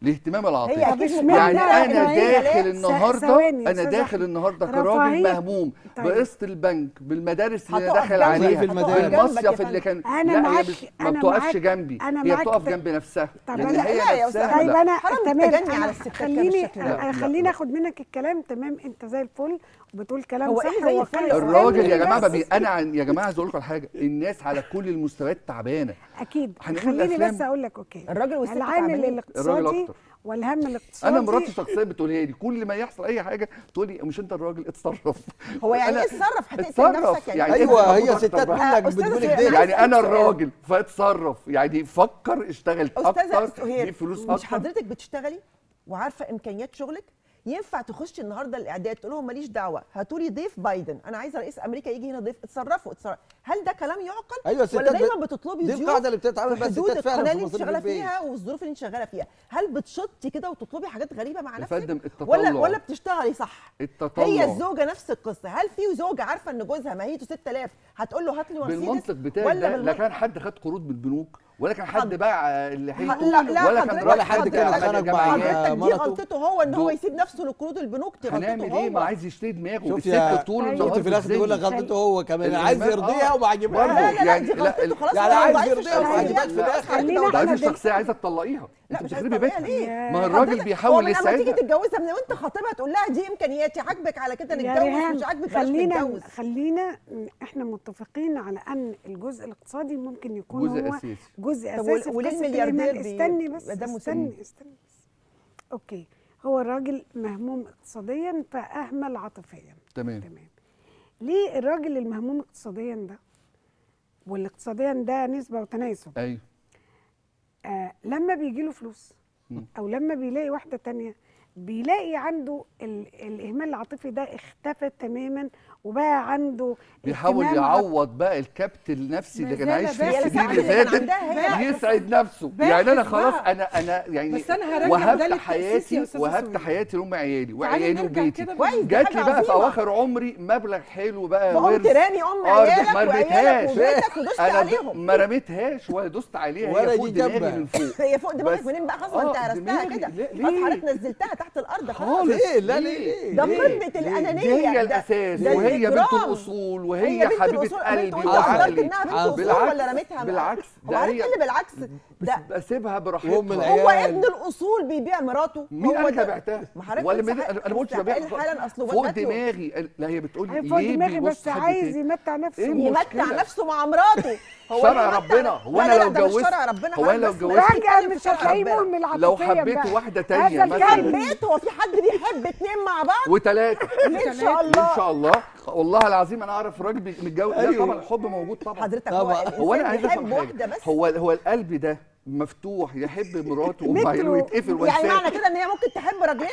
الاهتمام العاطفي يعني أنا داخل النهارده أنا داخل النهارده كراجل مهموم. طيب. بقسط البنك بالمدارس اللي أنا داخل عليها. بالمصيف اللي كان أنا معاك ما بتقفش جنبي. هي بتقف جنب نفسها. يعني طيب أنا هي نفسها طيب أنا تمام. خليني خليني آخد منك الكلام. تمام أنت زي الفل. بتقول كلام هو إيه صح هو الراجل يا جماعة بي... أنا عن... يا جماعة عايز أقول لكم حاجة الناس على كل المستويات تعبانة. أكيد. خليني بس أقول لك أوكي. الراجل والست العامل الاقتصادي والهم الاقتصادي أنا مراتي شخصيا بتقولها لي كل ما يحصل أي حاجة تقول لي مش أنت الراجل اتصرف. هو يعني إيه اتصرف؟ هتقتل نفسك يعني, يعني أيوه هي ستات آه، منك بتقول كده. يعني أنا الراجل فاتصرف. يعني فكر اشتغل أكتر استاذه فلوس أكتر. مش حضرتك بتشتغلي وعارفة إمكانيات شغلك؟ ينفع تخش النهارده الاعداد تقول لهم ماليش دعوه هاتوا لي ضيف بايدن. أنا عايزه رئيس أمريكا يجي هنا ضيف اتصرفوا اتصرف. هل ده كلام يعقل؟ أيوة ولا دايما بتطلبي ضيوف دي القاعدة اللي بتتعمل بس حدود القناة اللي انت شغاله فيها والظروف اللي انت شغالة فيها. هل بتشطي كده وتطلبي حاجات غريبة مع نفسك؟ ولا ولا بتشتغلي صح؟ التطلع. هي الزوجة نفس القصة. هل في زوجه عارفة إن جوزها ماهيته 6000 هتقول له هات لي مرسيدس بالمنطق بتاعك ده لا كان حد خد قروض من البنوك؟ ولا كان حد بقى اللي هيقول ولا كان ولا حد كان اتخانق مع دي غلطته هو إن هو يسيب نفسه لقروض البنوك دي غلطته هو. إيه؟ ما عايز يشتري دماغه. شوف الست طول أيوه. شفت في الآخر يقول لك غلطته هو كمان. عايز يرضيها وما عجبهاش لا لا دي غلطته خلاص. يعني عايز يرضيها وما عجبهاش في الآخر. ده عايز الشخصية عايزة تطلقيها أنت بتخربي بيتها. يعني ما الراجل بيحاول يسعدها لما تيجي تتجوزها من وأنت خاطبها تقول لها دي امكانياتي عاجبك على كده نتجوز يعني مش عاجبك بلاش نتجوز خلينا إحنا متفقين على ان الجزء الاقتصادي ممكن يكون جزء اساسي جزء أساسي وليه الملياردير استني بس استني, استني استني بس. أوكي. هو الراجل مهموم اقتصاديا فأهمل عاطفيا. تمام. تمام. ليه الراجل المهموم اقتصاديا ده؟ والاقتصاديا ده نسبة وتناسب. أيوه. آه لما بيجي له فلوس م. أو لما بيلاقي واحدة تانية بيلاقي عنده الإهمال العاطفي ده اختفى تماما وبقى عنده بيحاول يعوض بقى الكبت النفسي اللي كان عايش فيه السنين اللي فاتت يسعد نفسه. يعني أنا خلاص أنا أنا يعني بس أنا وهبت حياتي وهبت حياتي لأم عيالي وعيالي وبيتي. جات لي بقى في أواخر عمري مبلغ حلو بقى ورث. تراني أم آه، عيالك ما رميتهاش. ودوست ما رميتهاش ولا دوست عليها ولا فوق دماغي من فوق. هي فوق دماغك منين بقى؟ خلاص انت آه، قرستها كده. خلاص نزلتها تحت الأرض. خالص. ليه؟ لا ليه؟ ده قمة الأنانية. هي الأساس. وهي وهي بنت الأصول وهي حبيبة قلبي. وعقلي آه، بالعكس. بالعكس. ده هي بالعكس؟ بس سيبها براحتها. هو ابن الأصول بيبيع مراته مين أنا تابعتها؟ ما ولا أنا ما قلتش ببيع حالا اصله فوق دماغي. لا هي بتقول لي فوق إيه؟ دماغي بس عايز يمتع نفسه. إيه يمتع نفسه مع مراته. هو شرع ربنا. هو أنا لو اتجوزت هو أنا لو اتجوزت راجع مش هتلاقيه مهمل عاطفيا لو حبيت واحدة ثانية مثلا. حبيت هو في حد بيحب اثنين مع بعض؟ وثلاثه إن شاء الله. إن شاء الله. والله العظيم أنا أعرف راجل متجوز. أيوه. طبعا الحب موجود طبعا. حضرتك طبعا. هو, هو أنا عايز أفهم حاجة. هو هو القلب ده مفتوح يحب مراته وبعدين يتقفل يعني معنى كده إن هي ممكن تحب راجلين؟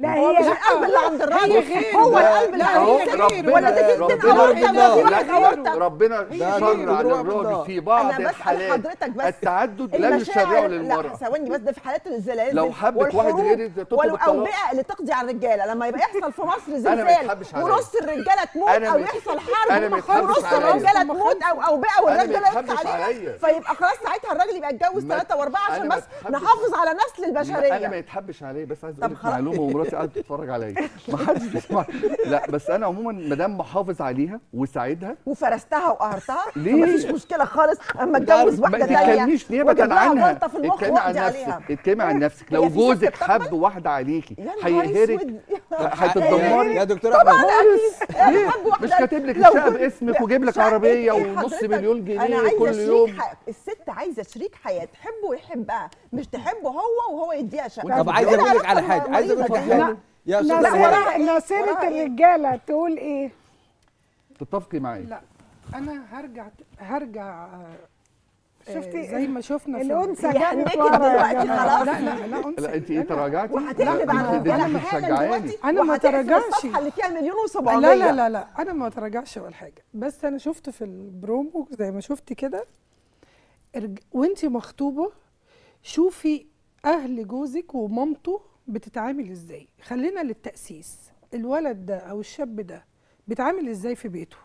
لا هي مش القلب اللي عند الراجل هو القلب اللي عند الراجل ولا ده تكتب ربنا ربنا شر على الراجل في بعض الحالات. التعدد لا يشرعه للمرأة. ثواني بس ده في حالات الزلازل لو حبت واحد غير تطلب والأوبئة اللي تقضي على الرجالة. لما يبقى يحصل في مصر زلزال ورص الرجالة تموت أو يحصل حرب ورص الرجالة تموت أو أوبئة والرجالة يقضي عليها فيبقى خلاص ساعتها الراجل يبقى يتجوز ثلاثة وأربعة عشان بس نحافظ على نسل البشريه أنا ما يتحبش عليه بس عايز أقول لك معلومة ومراتي دلوقتي قاعد بتتفرج عليا. ما حدش بيسمع. لا بس أنا عموما ما دام محافظ عليها وساعدها. وفرستها وقهرتها ليه؟ مفيش مشكلة خالص. أما اتجوز واحدة ثانية ما تتكلميش نيابه عنها اتكلم عن نفسك. اتكلمي عن نفسك. لو جوزك حب واحدة عليكي هيقهرك هتتدمري؟ يا دكتورة طبعا مش كاتب لك الشقه باسمك وجيب لك عربية إيه ونص مليون جنيه كل يوم. الست عايزة شريك حياة تحبه ويحبها مش تحبه هو وهو يديها شقة. طب عايز أقول لك على حاجة. عايز أقول لك دي؟ حاجة يا أستاذ لا، نصيرة إيه؟ إيه؟ الرجالة تقول إيه؟ تتفقي معايا لا أنا هرجع هرجع آه، شفتي زي ما شفنا في الأنثى ورا يا دلوقتي. خلاص. لا لا لا. لا أنت إيه أنا- تراجعتي وهتقلب لا، على ده الرجاله بتشجعاني أنا ما تراجعش. الصفحه اللي فيها مليون و700 لا لا لا لا أنا ما تراجعش ولا حاجة بس أنا شفت في البرومو زي ما شفت كده وأنتي مخطوبة شوفي أهل جوزك ومامته بتتعامل إزاي؟ خلينا للتأسيس. الولد ده أو الشاب ده بيتعامل إزاي في بيته؟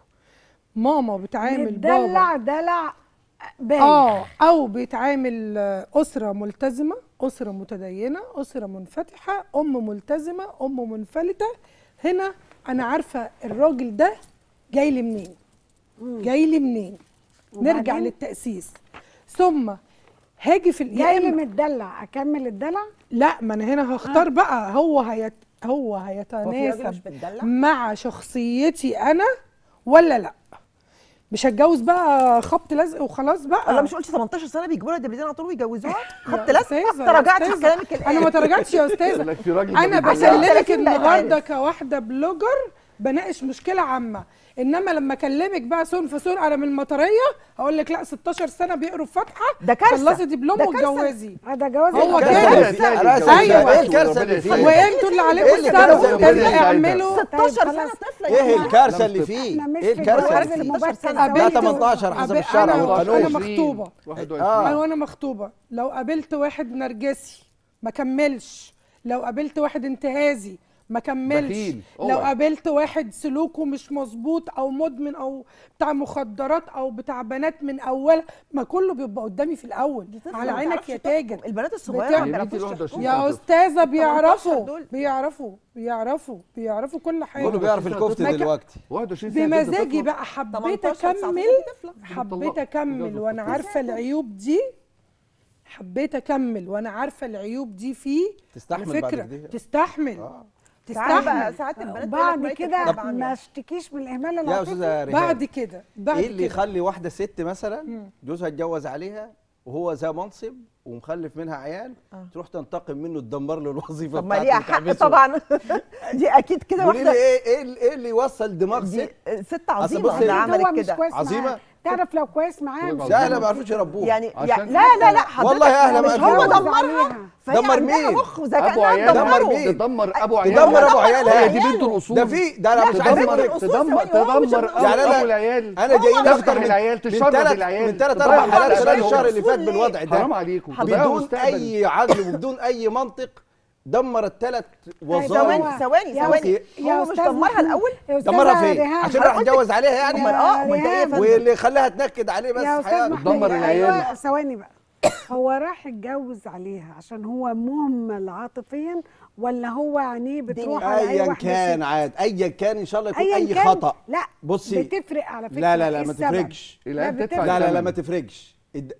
ماما بتعامل بابا متدلع دلع باين آه أو بيتعامل أسرة ملتزمة أسرة متدينة أسرة منفتحة أم ملتزمة أم منفلتة. هنا أنا عارفة الراجل ده جاي لي منين؟ جاي لي منين؟ نرجع؟ للتأسيس. ثم هاجي في يا إما- متدلع أكمل الدلع؟ لا ما أنا هنا هختار بقى هو هيت هو هيتناسب مع شخصيتي أنا ولا لا؟ مش هتجوز بقى خبط لزق وخلاص بقى؟ ولا مش قلتي 18 سنة بيجيبوا لها دبلتين على طول ويجوزوها؟ أستاذة، يا تراجعتي في. كلامك أنا ما. تراجعتش يا أستاذة. أنا ما عشان بكلمك 30 بقت النهارده. كواحدة blogger بناقش مشكلة عامة. إنما لما أكلمك بقى سون فسون أنا من المطرية هقول لك لا 16 سنة بيقروا فاتحة ده كارثة. خلصي دبلوم ده. واتجوزي هذا جواز هو الأجانب. كده. الكارثة اللي أيوة. فيها. إيه الكارثة اللي فيها وانتوا اللي عليكم إيه؟ السبب. اعملوا 16 سنة. طفلة إيه. الكارثة اللي فيه إيه في الكارثة اللي فيه. ده. لا قابلت- 18 حسب الشرع أنا- والقانون أنا مخطوبة. 21 آه. أنا وأنا مخطوبة لو قابلت واحد نرجسي ما كملش لو قابلت واحد انتهازي ما كملش بخيل. لو. قابلت واحد سلوكه مش مظبوط أو مدمن أو بتاع مخدرات أو بتاع بنات من أول ما كله بيبقى قدامي في الأول على عينك يا. تاجر البنات الصغيرة ما يا بيعرفوش بنتي يحكموا. 21 يا طفل. أستاذة بيعرفوا. بيعرفوا بيعرفوا بيعرفوا كل حاجة كله بيعرف الكفت دلوقتي 21 سنة بمزاجي. بقى حبيت 18 19 اكمل حبيت. أكمل وأنا. عارفة العيوب دي حبيت أكمل وأنا عارفة العيوب دي فيه تستحمل بعد كده. تستحمل بقى تستحمل ساعات البنات بعد كده ما اشتكيش من الاهمال يا العاطفي أستاذة بعد كده بعد إيه اللي يخلي واحدة ست مثلا جوزها اتجوز عليها وهو ذا منصب ومخلف منها عيال آه. تروح تنتقم منه تدمر له الوظيفة طب ما ليها حق. طبعا دي أكيد كده واحدة إيه إيه اللي- اللي يوصل دماغ دي ست ست عظيمة بصي- اللي عملت كده؟ معاه. تعرف لو كويس معاه مش لا ما عرفوش يربوه يعني يعني- لا لا لا حضرتك والله يا أهلا مش ما هو. دمرها دمر مين؟ مخ أبو وذكاء عيال دمر مين؟ تدمر أبو عيال تدمر أبو عيالها هي دي بنت الأصول ده في ده أنا مش عايز تدمر أقول لك الأصول تدمر. يعني أبو العيال أنا جاي لي تفتح من- العيال من تشرد العيال من ثلاث أربع حالات خلال. الشهر اللي فات؟ بالوضع ده حرام عليكم بدون. أي عقل وبدون أي منطق دمر الثلاث ثواني وظائف. ثواني ثواني يا هو مش دمرها الأول؟ دمرها فين؟ عشان راح اتجوز عليها يعني؟ آه. فندم واللي خلاها تنكد عليه بس حياته. دمر العيال. أيوه ثواني بقى. هو راح يتجوز عليها عشان هو مهمل عاطفيا ولا هو عينيه بتروح على أي ايا واحدة كان؟ عاد. ايا كان إن شاء الله يكون أي خطأ. لا بصي. بتفرق على فكرة لا لا إيه لا ما؟ تفرقش. لا، لا لا. ما تفرقش.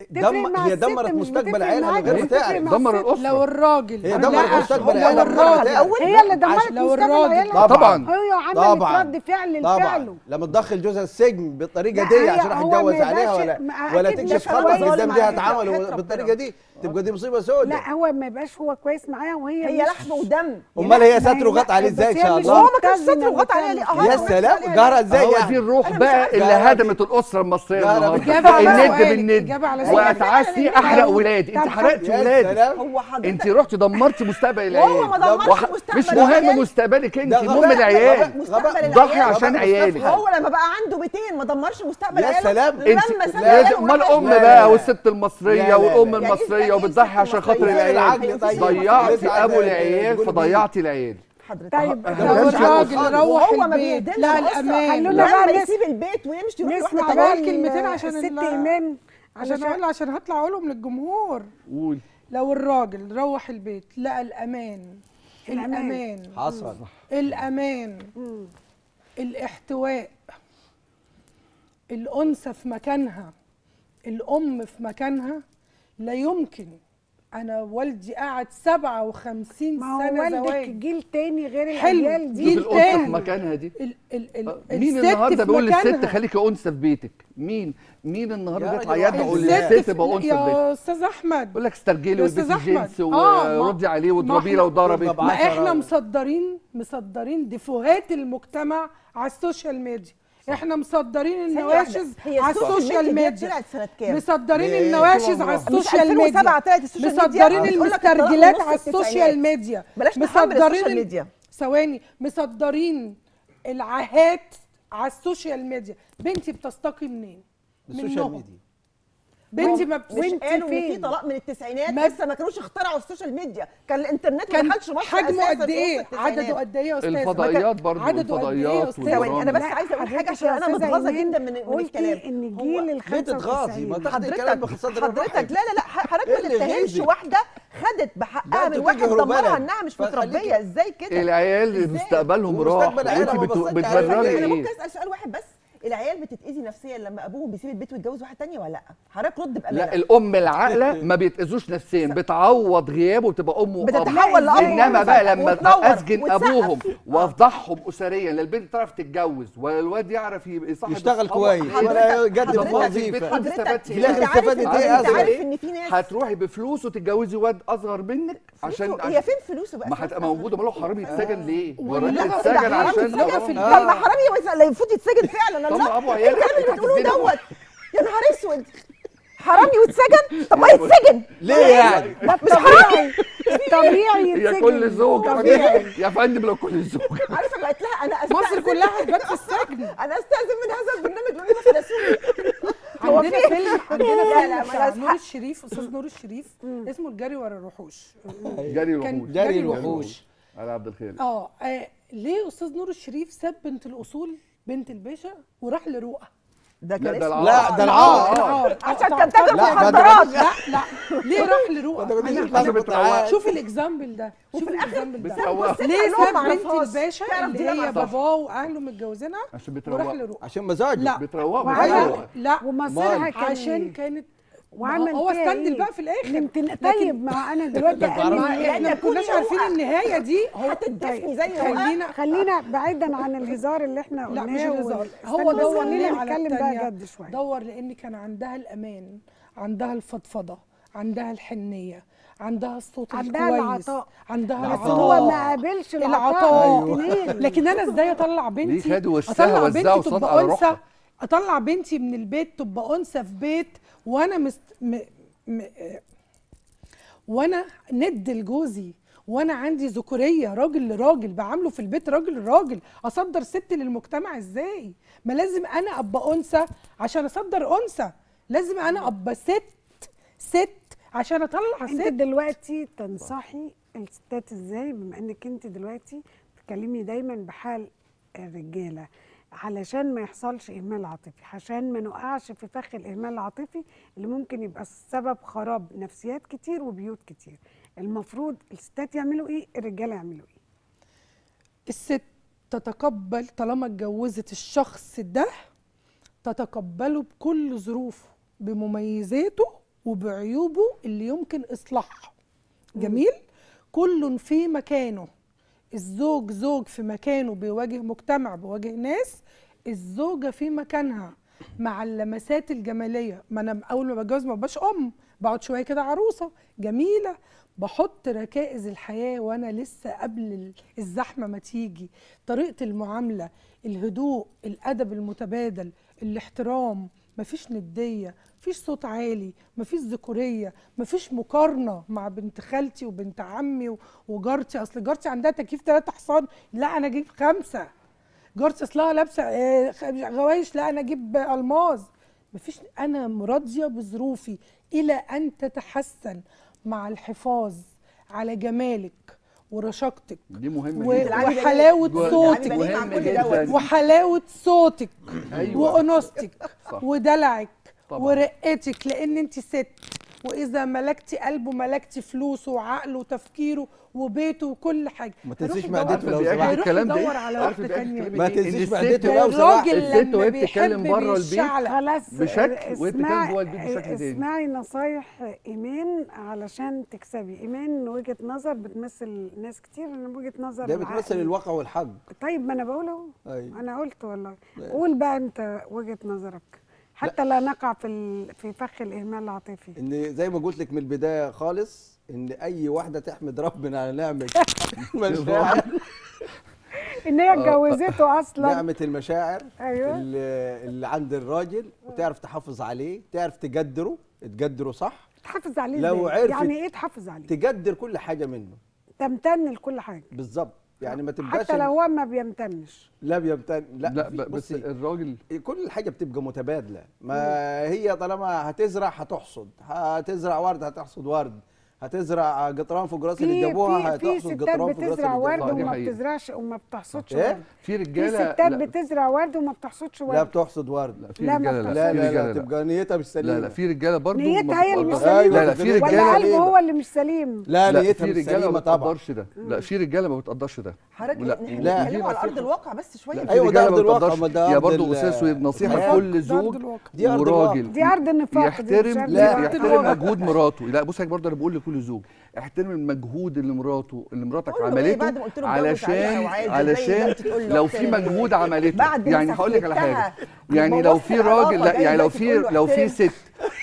دم هي دمرت مستقبل عيالها من غير ما تعرف دمر. الأسرة. لو الراجل هي دمرت لا، مستقبل لو عيالها من غير ما تعرف. هي اللي دمرت لو مستقبل الراجل- عيالها طبعا. هو عملت طبعا. رد فعل طبعا. لفعله. لما تدخل جوزها السجن بالطريقة دي هي- عشان ما عليها ولا ولا تكشف خطأ قدام دي وحياة بالطريقة دي. تبقى دي مصيبة سوداء لا هو ما يبقاش هو كويس معاها وهي هي لحم ودم أمال هي ستر وغط عليه بس إزاي إن شاء الله هو ما كانش ستر وغط عليها ليه بالكلام. آه يا هو سلام جارة إزاي هو يعني دي الروح بقى. اللي هدمت الأسرة المصرية النهارده الند بالند. واتعستي أحرق ولادي أنت طب حرقت يا ولادي هو أنت رحتي دمرتي مستقبل العيال وهو ما دمرش مستقبل مش مهم العيال. مستقبلك أنت ده مهم غباء، العيال. ضحي العيال. عشان عيالك هو لما بقى عنده بيتين ما دمرش مستقبل يا عياله سلام. امال وراح ام لا، لا، بقى. والست المصريه لا، والام لا. يعني المصريه وبتضحي الست عشان خاطر؟ العيال. طيب. ضيعتي أبو العيال فضيعتي العيال. حضرتك طيب أه، لو الراجل. روح البيت. لا. الأمان. لما يسيب البيت ويمشي يروح نسمع بقى كمان كلمتين ال- عشان الست ال- ايمان عشان أقول عشان هطلع أقولهم للجمهور. قول. لو الراجل روح البيت لقى الأمان. الأمان. الأمان. حصل. الأمان. الإحتواء. الأنثى في مكانها. الأم في مكانها. لا يمكن أنا والدي قعد 57 ما هو سنة والدك زواج جيل تاني غير. الأجيال دي جيل الأنثى في تاني. مكانها دي ال ال ال آه، مين النهارده بيقول للست. خليكي أنثى في بيتك مين مين النهارده بيطلع يدعو للست تبقى أنثى في بيتك يا أستاذ أحمد يقول لك استرجلي أحمد. جينز آه، وردي عليه واضربيه إحنا- لو ضربت ما. إحنا مصدرين مصدرين ديفوهات المجتمع على السوشيال ميديا إحنا مصدرين واحدة، النواشز على السوشيال السوشيال ميديا؟ مصدرين؟ النواشز على السوشيال 2007 ميديا السوشيال مصدرين المسترجلات على السوشيال. ميديا السوشيال ميديا. ثواني مصدرين العاهات على السوشيال ميديا بنتي بتستقي منين؟ السوشيال منهم. ميديا بنتي ما مش قالوا إن في؟ طلاق من التسعينات ما- لسه ما كانوش اخترعوا السوشيال ميديا كان الإنترنت ما كان دخلش مصر حجمه أساساً قد في إيه؟ عدده قد إيه يا أستاذ؟ الفضائيات برضه عدده قد إيه يا الفضائيات؟ ثواني أنا بس. عايزة أقول حاجة عشان أنا متغاظة جدا من الكلام ان هو جيل ال ليه تتغاظي؟ ما 95 تاخدي الكلام حضرتك بصدر حضرتك. لا لا لا حضرتك إيه ما اللي تتهمش؟ واحدة خدت بحقها من واحد دمرها. إنها مش متربيه إزاي كده العيال؟ مستقبلهم راح ومستقبل عيالها وانت ما بت- بصيتش بتبرري عليها. أنا ممكن إيه أسأل سؤال واحد بس العيال بتتأذي نفسيا لما أبوهم بيسيب البيت ويتجوز واحدة تانية ولا لأ؟ حضرتك رد بأمانة. لا الأم العاقلة ما بيتأذوش نفسيا بتعوض غيابه وتبقى ام واب بتتحول لأب إنما بقى لما أسجن. أبوهم وأفضحهم اسريا لا البنت تعرف تتجوز ولا الواد يعرف يبقى يصاحب يشتغل. كويس. يقدم وظيفه حضرتك في؟ استفادت أنت إيه عارف؟ إن في ناس هتروحي بفلوس وتتجوزي واد أصغر منك؟ عشان هي فين فلوسه بقى؟ ما هتبقى موجودة. ما له حرام يتسجن ليه؟ الراجل اتسجن الحرام عشان. طب ما حرامي لا المفروض يتسجن فعلا. ما أبو الكلام اللي بتقولوه هتتسجن. دوت. يا نهار أسود. حرامي ويتسجن طب ما يتسجن. ليه يعني؟ مش حرامي طبيعي يتسجن. كل زوج طبيعي. يا فندم لو كل زوج عارفة بعت لها؟ أنا مصر استاذن كلها هتبات في السجن. أنا أستأذن من هذا البرنامج لأن أنا فلسوف هو عندنا في- فيلم عندنا فيلم بتاع نور. الشريف أستاذ نور الشريف اسمه الجري ورا الوحوش. جري الوحوش. جري الوحوش. على عبد الخالق آه آه، ليه أستاذ نور الشريف ساب بنت الأصول؟ بنت الباشا وراح لرؤى ده لا كان ده اسمه العار. لا، ده العار. عشان كان تاجر لا، مخدرات لا لا. ليه راح لرؤى. شوف الاكزامبل ده. شوف الاكزامبل ده. ليه ساب بنت. الباشا اللي لا هي. باباه وأهله متجوزينها عشان بتروق. عشان مزاجه. لا. بتروق. لا. ومصيرها كان عشان؟ كانت وعمل هو استندل؟ بقى في الآخر لكن- طيب ما أنا دلوقتي إحنا ما كناش عارفين النهاية دي هو هتتدفني زي ما خلينا خلينا بعيدا عن الهزار اللي إحنا لا قلناه مش الهزار وال- هو بس دور ليه على نتكلم بقى جد شوية دور لأن كان عندها الأمان عندها الفضفضة عندها الحنية عندها الصوت عندها الكويس العطاء. عندها بس العطاء. هو ما قابلش العطاء العطاء الامتنان. لكن أنا إزاي أطلع بنتي أطلع بنتي تبقى أنثى؟ أطلع بنتي من البيت تبقى أنثى في بيت وأنا مست... م... م... وأنا ند لجوزي وأنا عندي ذكورية راجل لراجل بعامله في البيت راجل لراجل أصدر ست للمجتمع إزاي؟ ما لازم أنا أبقى أنثى عشان أصدر أنثى لازم أنا أبقى ست ست عشان أطلع أنت ست. دلوقتي تنصحي الستات إزاي؟ بما إنك أنت دلوقتي بتكلمي دايما بحال الرجالة. علشان ما يحصلش إهمال عاطفي عشان ما نقعش في فخ الإهمال العاطفي اللي ممكن يبقى سبب خراب نفسيات كتير وبيوت كتير. المفروض الستات يعملوا إيه؟ الرجاله يعملوا إيه؟ الست تتقبل طالما اتجوزت الشخص ده تتقبله بكل ظروفه بمميزاته وبعيوبه اللي يمكن إصلاحها. جميل؟ كل في مكانه. الزوج زوج في مكانه بيواجه مجتمع بيواجه ناس الزوجة في مكانها مع اللمسات الجمالية. ما أنا أول ما بتجوز ما ببقاش أم بقعد شوية كده عروسة جميلة بحط ركائز الحياة وأنا لسه قبل ال- الزحمة ما تيجي. طريقة المعاملة الهدوء الأدب المتبادل الاحترام مفيش ندية مفيش صوت عالي مفيش ذكورية مفيش مقارنة مع بنت خالتي وبنت عمي وجارتي. أصل جارتي عندها تكييف ثلاثة حصان لا أنا أجيب خمسة. جارتي أصلها لابسة آه، غوايش لا أنا أجيب ألماظ. مفيش أنا راضية بظروفي إلى أن تتحسن مع الحفاظ على جمالك. ورشاقتك دي مهمة وحلاوة. صوتك. وحلاوة صوتك. وانوثتك. ودلعك. ورقتك لأن أنت ست وإذا ملكتي قلبه ملكتي فلوسه وعقله وتفكيره وبيته وكل حاجة ما تنسيش معدته لو سمحت. الكلام ده؟ على واحدة ما؟ تنسيش معدته لو سمحت. الست وهي بتتكلم بره البيت. خلاص بشكل وهي بتتكلم جوه البيت بشكل تاني. اسمعي نصايح إيمان علشان تكسبي إيمان وجهة نظر بتمثل ناس كتير ان وجهة نظر ده. بتمثل الواقع والحق طيب ما أنا بقول أهو أيوة. أنا قلت والله ماشي. قول بقى أنت وجهة نظرك حتى لا نقع في. في فخ الإهمال العاطفي. إن زي ما قلت لك من البداية خالص إن أي واحدة تحمد ربنا على نعمة المشاعر إن هي اتجوزته أصلا. نعمة المشاعر أيوة. اللي, عند الراجل وتعرف تحافظ عليه تعرف تقدره تقدره صح؟ تحافظ عليه لو؟ عرفت يعني إيه تحافظ عليه؟ تقدر كل حاجة منه. تمتن لكل حاجة. بالظبط يعني ما تبقاش حتى لو هو ما بيمتنش. لا بيمتن لا, لا بس الراجل كل حاجة بتبقى متبادلة. ما هي طالما هتزرع هتحصد. هتزرع ورد هتحصد ورد. هتزرع قطران فوق راس اللي في جابوها في في هتحصد ستات قطران فوق راس بتزرع ورد وما. بتزرعش وما بتحصدش إيه؟ ورد في في رجاله ستات لا بتزرع ورد وما بتحصدش ورد لا بتحصد ورد لا في لا، ما رجالة لا في لا رجالة لا تبقى نيتها مش سليمه لا لا في رجالة برضه ما نيتها هي اللي مش سليمة لا لا في ولا ولا رجاله قلبه. هو اللي مش سليم لا لا نيتها في مش رجالة ما سليمه طبعا بتقدرش ده لا في رجالة ما بتقدرش ده حضرتك لا، لا. على أرض. الواقع بس شوية لا، في أيوة، ده ما الواقع،. ما ده يا برضه ال- أساس نصيحة. لكل زوج. وراجل دي أرض النفاق يحترم لا. يحترم مجهود مراته لا بص برضه أنا بقول لكل زوج. احترم المجهود اللي مراته اللي مراتك إيه عملته علشان علشان لو في مجهود. عملته. يعني هقول لك على حاجة. يعني لو في راجل لا يعني لو في لو في. ست.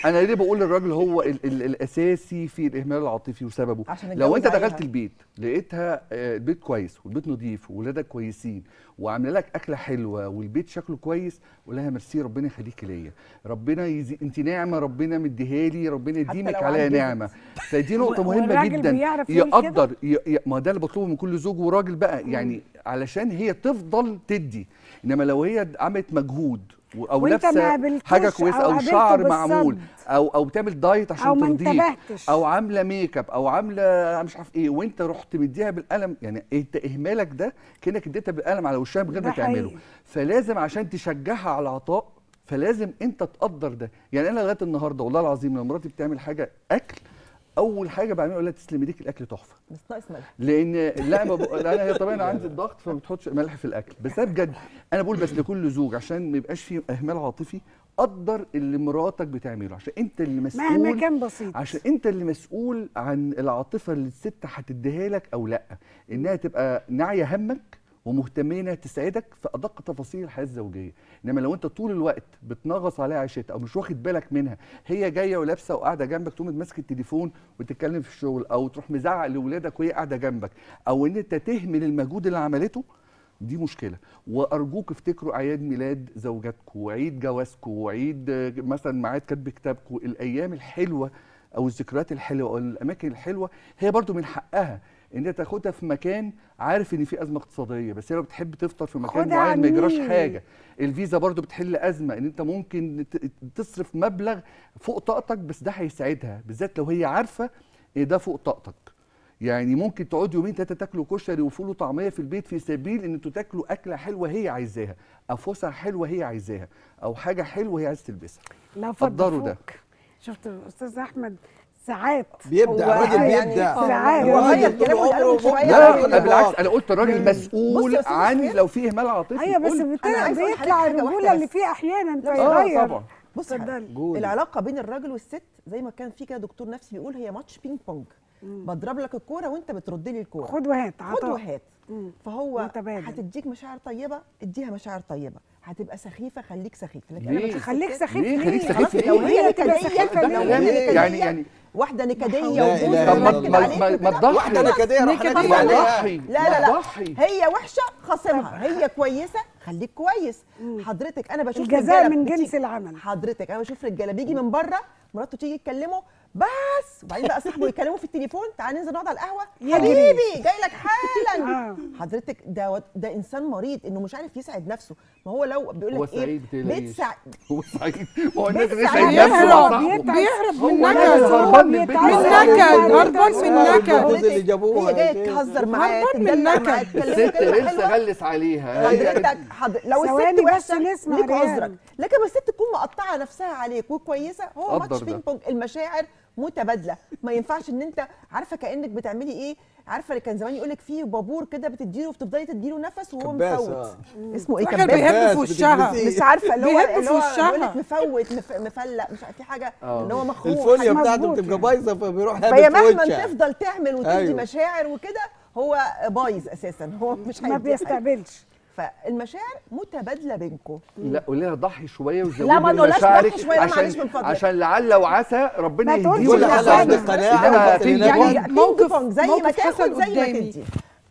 أنا ليه بقول للراجل هو ال ال الأساسي في الإهمال العاطفي وسببه. عشان لو أنت دخلت. البيت لقيتها آه، البيت كويس والبيت نظيف وولادك كويسين وعامله لك أكلة حلوة والبيت شكله كويس قول لها ميرسي ربنا يخليكي ليا. ربنا يزي... انت نعمه ربنا مديها لي ربنا يديمك عليا. نعمه فدي نقطة مهمة جدا؟ يقدر ي... ي... ما ده اللي بطلبه من كل زوج وراجل بقى. يعني علشان هي تفضل تدي. إنما لو هي عملت مجهود أو لابسة حاجة كويسة أو أو قابلته شعر. معمول أو أو بتعمل diet عشان أو ترضيك. أو عاملة make up أو عاملة مش عارف إيه وأنت رحت مديها بالقلم يعني أنت إهمالك ده كأنك اديتها بالقلم على وشها من غير ما تعمله. فلازم عشان تشجعها على العطاء فلازم أنت تقدر ده يعني أنا لغاية النهارده والله العظيم لما مراتي بتعمل حاجة أكل أول حاجة بعملها أقول لها تسلم إيديك الأكل تحفة. بس ناقص ملح لأن لا ما بق... لا أنا هي طبعا عندي الضغط فما بتحطش ملح في الأكل. بس أنا بجد أنا بقول بس لكل زوج عشان ما يبقاش فيه إهمال عاطفي قدر اللي مراتك بتعمله عشان أنت اللي مسؤول مهما كان بسيط. عشان أنت اللي مسؤول عن العاطفة اللي الست هتديها لك أو لأ. إنها تبقى ناعية همك ومهتميه انها تسعدك في أدق تفاصيل الحياة الزوجية. إنما لو أنت طول الوقت بتنغص عليها عيشتها أو مش واخد بالك منها هي جاية ولابسة وقاعدة جنبك تقوم ماسك التليفون وتتكلم في الشغل أو تروح مزعق لاولادك وهي قاعدة جنبك أو إن أنت تهمل المجهود اللي عملته دي مشكلة. وأرجوك افتكروا أعياد ميلاد زوجاتكم وعيد جوازكم وعيد مثلا ميعاد كتب كتابكم الأيام الحلوة أو الذكريات الحلوة أو الأماكن الحلوة هي برضو من حقها. إن أنت تاخدها في مكان عارف إن في أزمة اقتصادية بس هي لو بتحب تفطر في مكان معين ما يجراش. حاجة الفيزا برضو بتحل أزمة إن أنت ممكن تصرف مبلغ فوق طاقتك بس ده هيساعدها بالذات لو هي عارفة إن ده فوق طاقتك يعني ممكن تقعد يومين ثلاثة تاكلوا كشري وفول وطعميه في البيت في سبيل إن أنتوا تاكلوا أكلة حلوة هي عايزاها أو فسحه حلوة هي عايزاها أو حاجة حلوة هي عايزة تلبسها لا قدروا ده. شفت الاستاذ أحمد ساعات بيبدع هو الراجل يعني بيبدع ساعات. الراجل كلامه لا. في بالعكس أنا قلت الراجل مسؤول عن. لو في اهمال عاطفي أيوه بس بيطلع الرجولة اللي. فيه أحيانا لا، آه فيغير طبعا بص. العلاقة بين الراجل والست زي ما كان في كده دكتور نفسي بيقول هي ماتش بينج بونج بضرب لك الكورة وانت بترد لي الكورة خد وهات خد. وهات. فهو. هتديك مشاعر طيبة اديها مشاعر طيبة هتبقى سخيفة خليك سخيف لكن ليه؟ أنا بشوف خليك سخيف ليه؟ خليك سخيف ليه؟ لو هي نكديه؟ هي يعني يعني واحدة نكدية وجوزها ما عليك ما تضحي واحدة نكدية راح. عليها لا لا لا هي وحشة خاصمها هي كويسة خليك كويس حضرتك أنا بشوف الجزاء من جنس العمل. حضرتك أنا بشوف رجالة بيجي من بره مراته تيجي تكلمه بس وبعدين بقى صاحبه يكلمه في التليفون تعالى ننزل نقعد على القهوة. حبيبي جاي لك حالا آه. حضرتك ده ده إنسان مريض إنه مش عارف يسعد نفسه ما هو لو بيقول لك إيه سعيد بتلاقيش. بتسع... هو سعيد هو الناس بس اللي سعيد سعيد نفسه بيهرب، من ده نكد هربان هو من البيت بيتعب. من وصاحبه. نكد هربان من نكد الجوز اللي جابوها هي جاية. تهزر معاك هربان من تدلع نكد. معاك تكلمه الست لسه غلس عليها حضرتك حضر... لو الست بس وحشة نسمع ليك. عذرك لكن لما الست تكون مقطعة نفسها عليك وكويسة هو ماتش. بينج بونج المشاعر متبادلة ما ينفعش إن أنت عارفة كأنك بتعملي إيه عارفة اللي كان زمان يقول لك فيه بابور كده بتديله وبتفضلي تديله نفس وهو مفوت آه. اسمه إيه كباس بيهب في وشها. مش عارفة اللي هو بيهب اللي في هو وشها. بيقول لك مفوت مف... مفلق مش عارف في حاجة آه. اللي هو مخروق الفوليا بتاعته بتبقى يعني. بايظة فبيروح فهي هابط في مهما. تفضل تعمل وتدي أيوة. مشاعر وكده هو بايظ أساسا هو مش ما. بيستقبلش فالمشاعر متبادلة بينكم لا قولي لها ضحي شوية وزودي لا، ما نقولهاش ضحي شوية، لا، معلش عشان من فضلك. عشان لعل وعسى ربنا ما تقولش يهديه كل لا، حاجة لا، عندك لا. قناعه يعني موقف- زي ما تاخد زي ما. تدي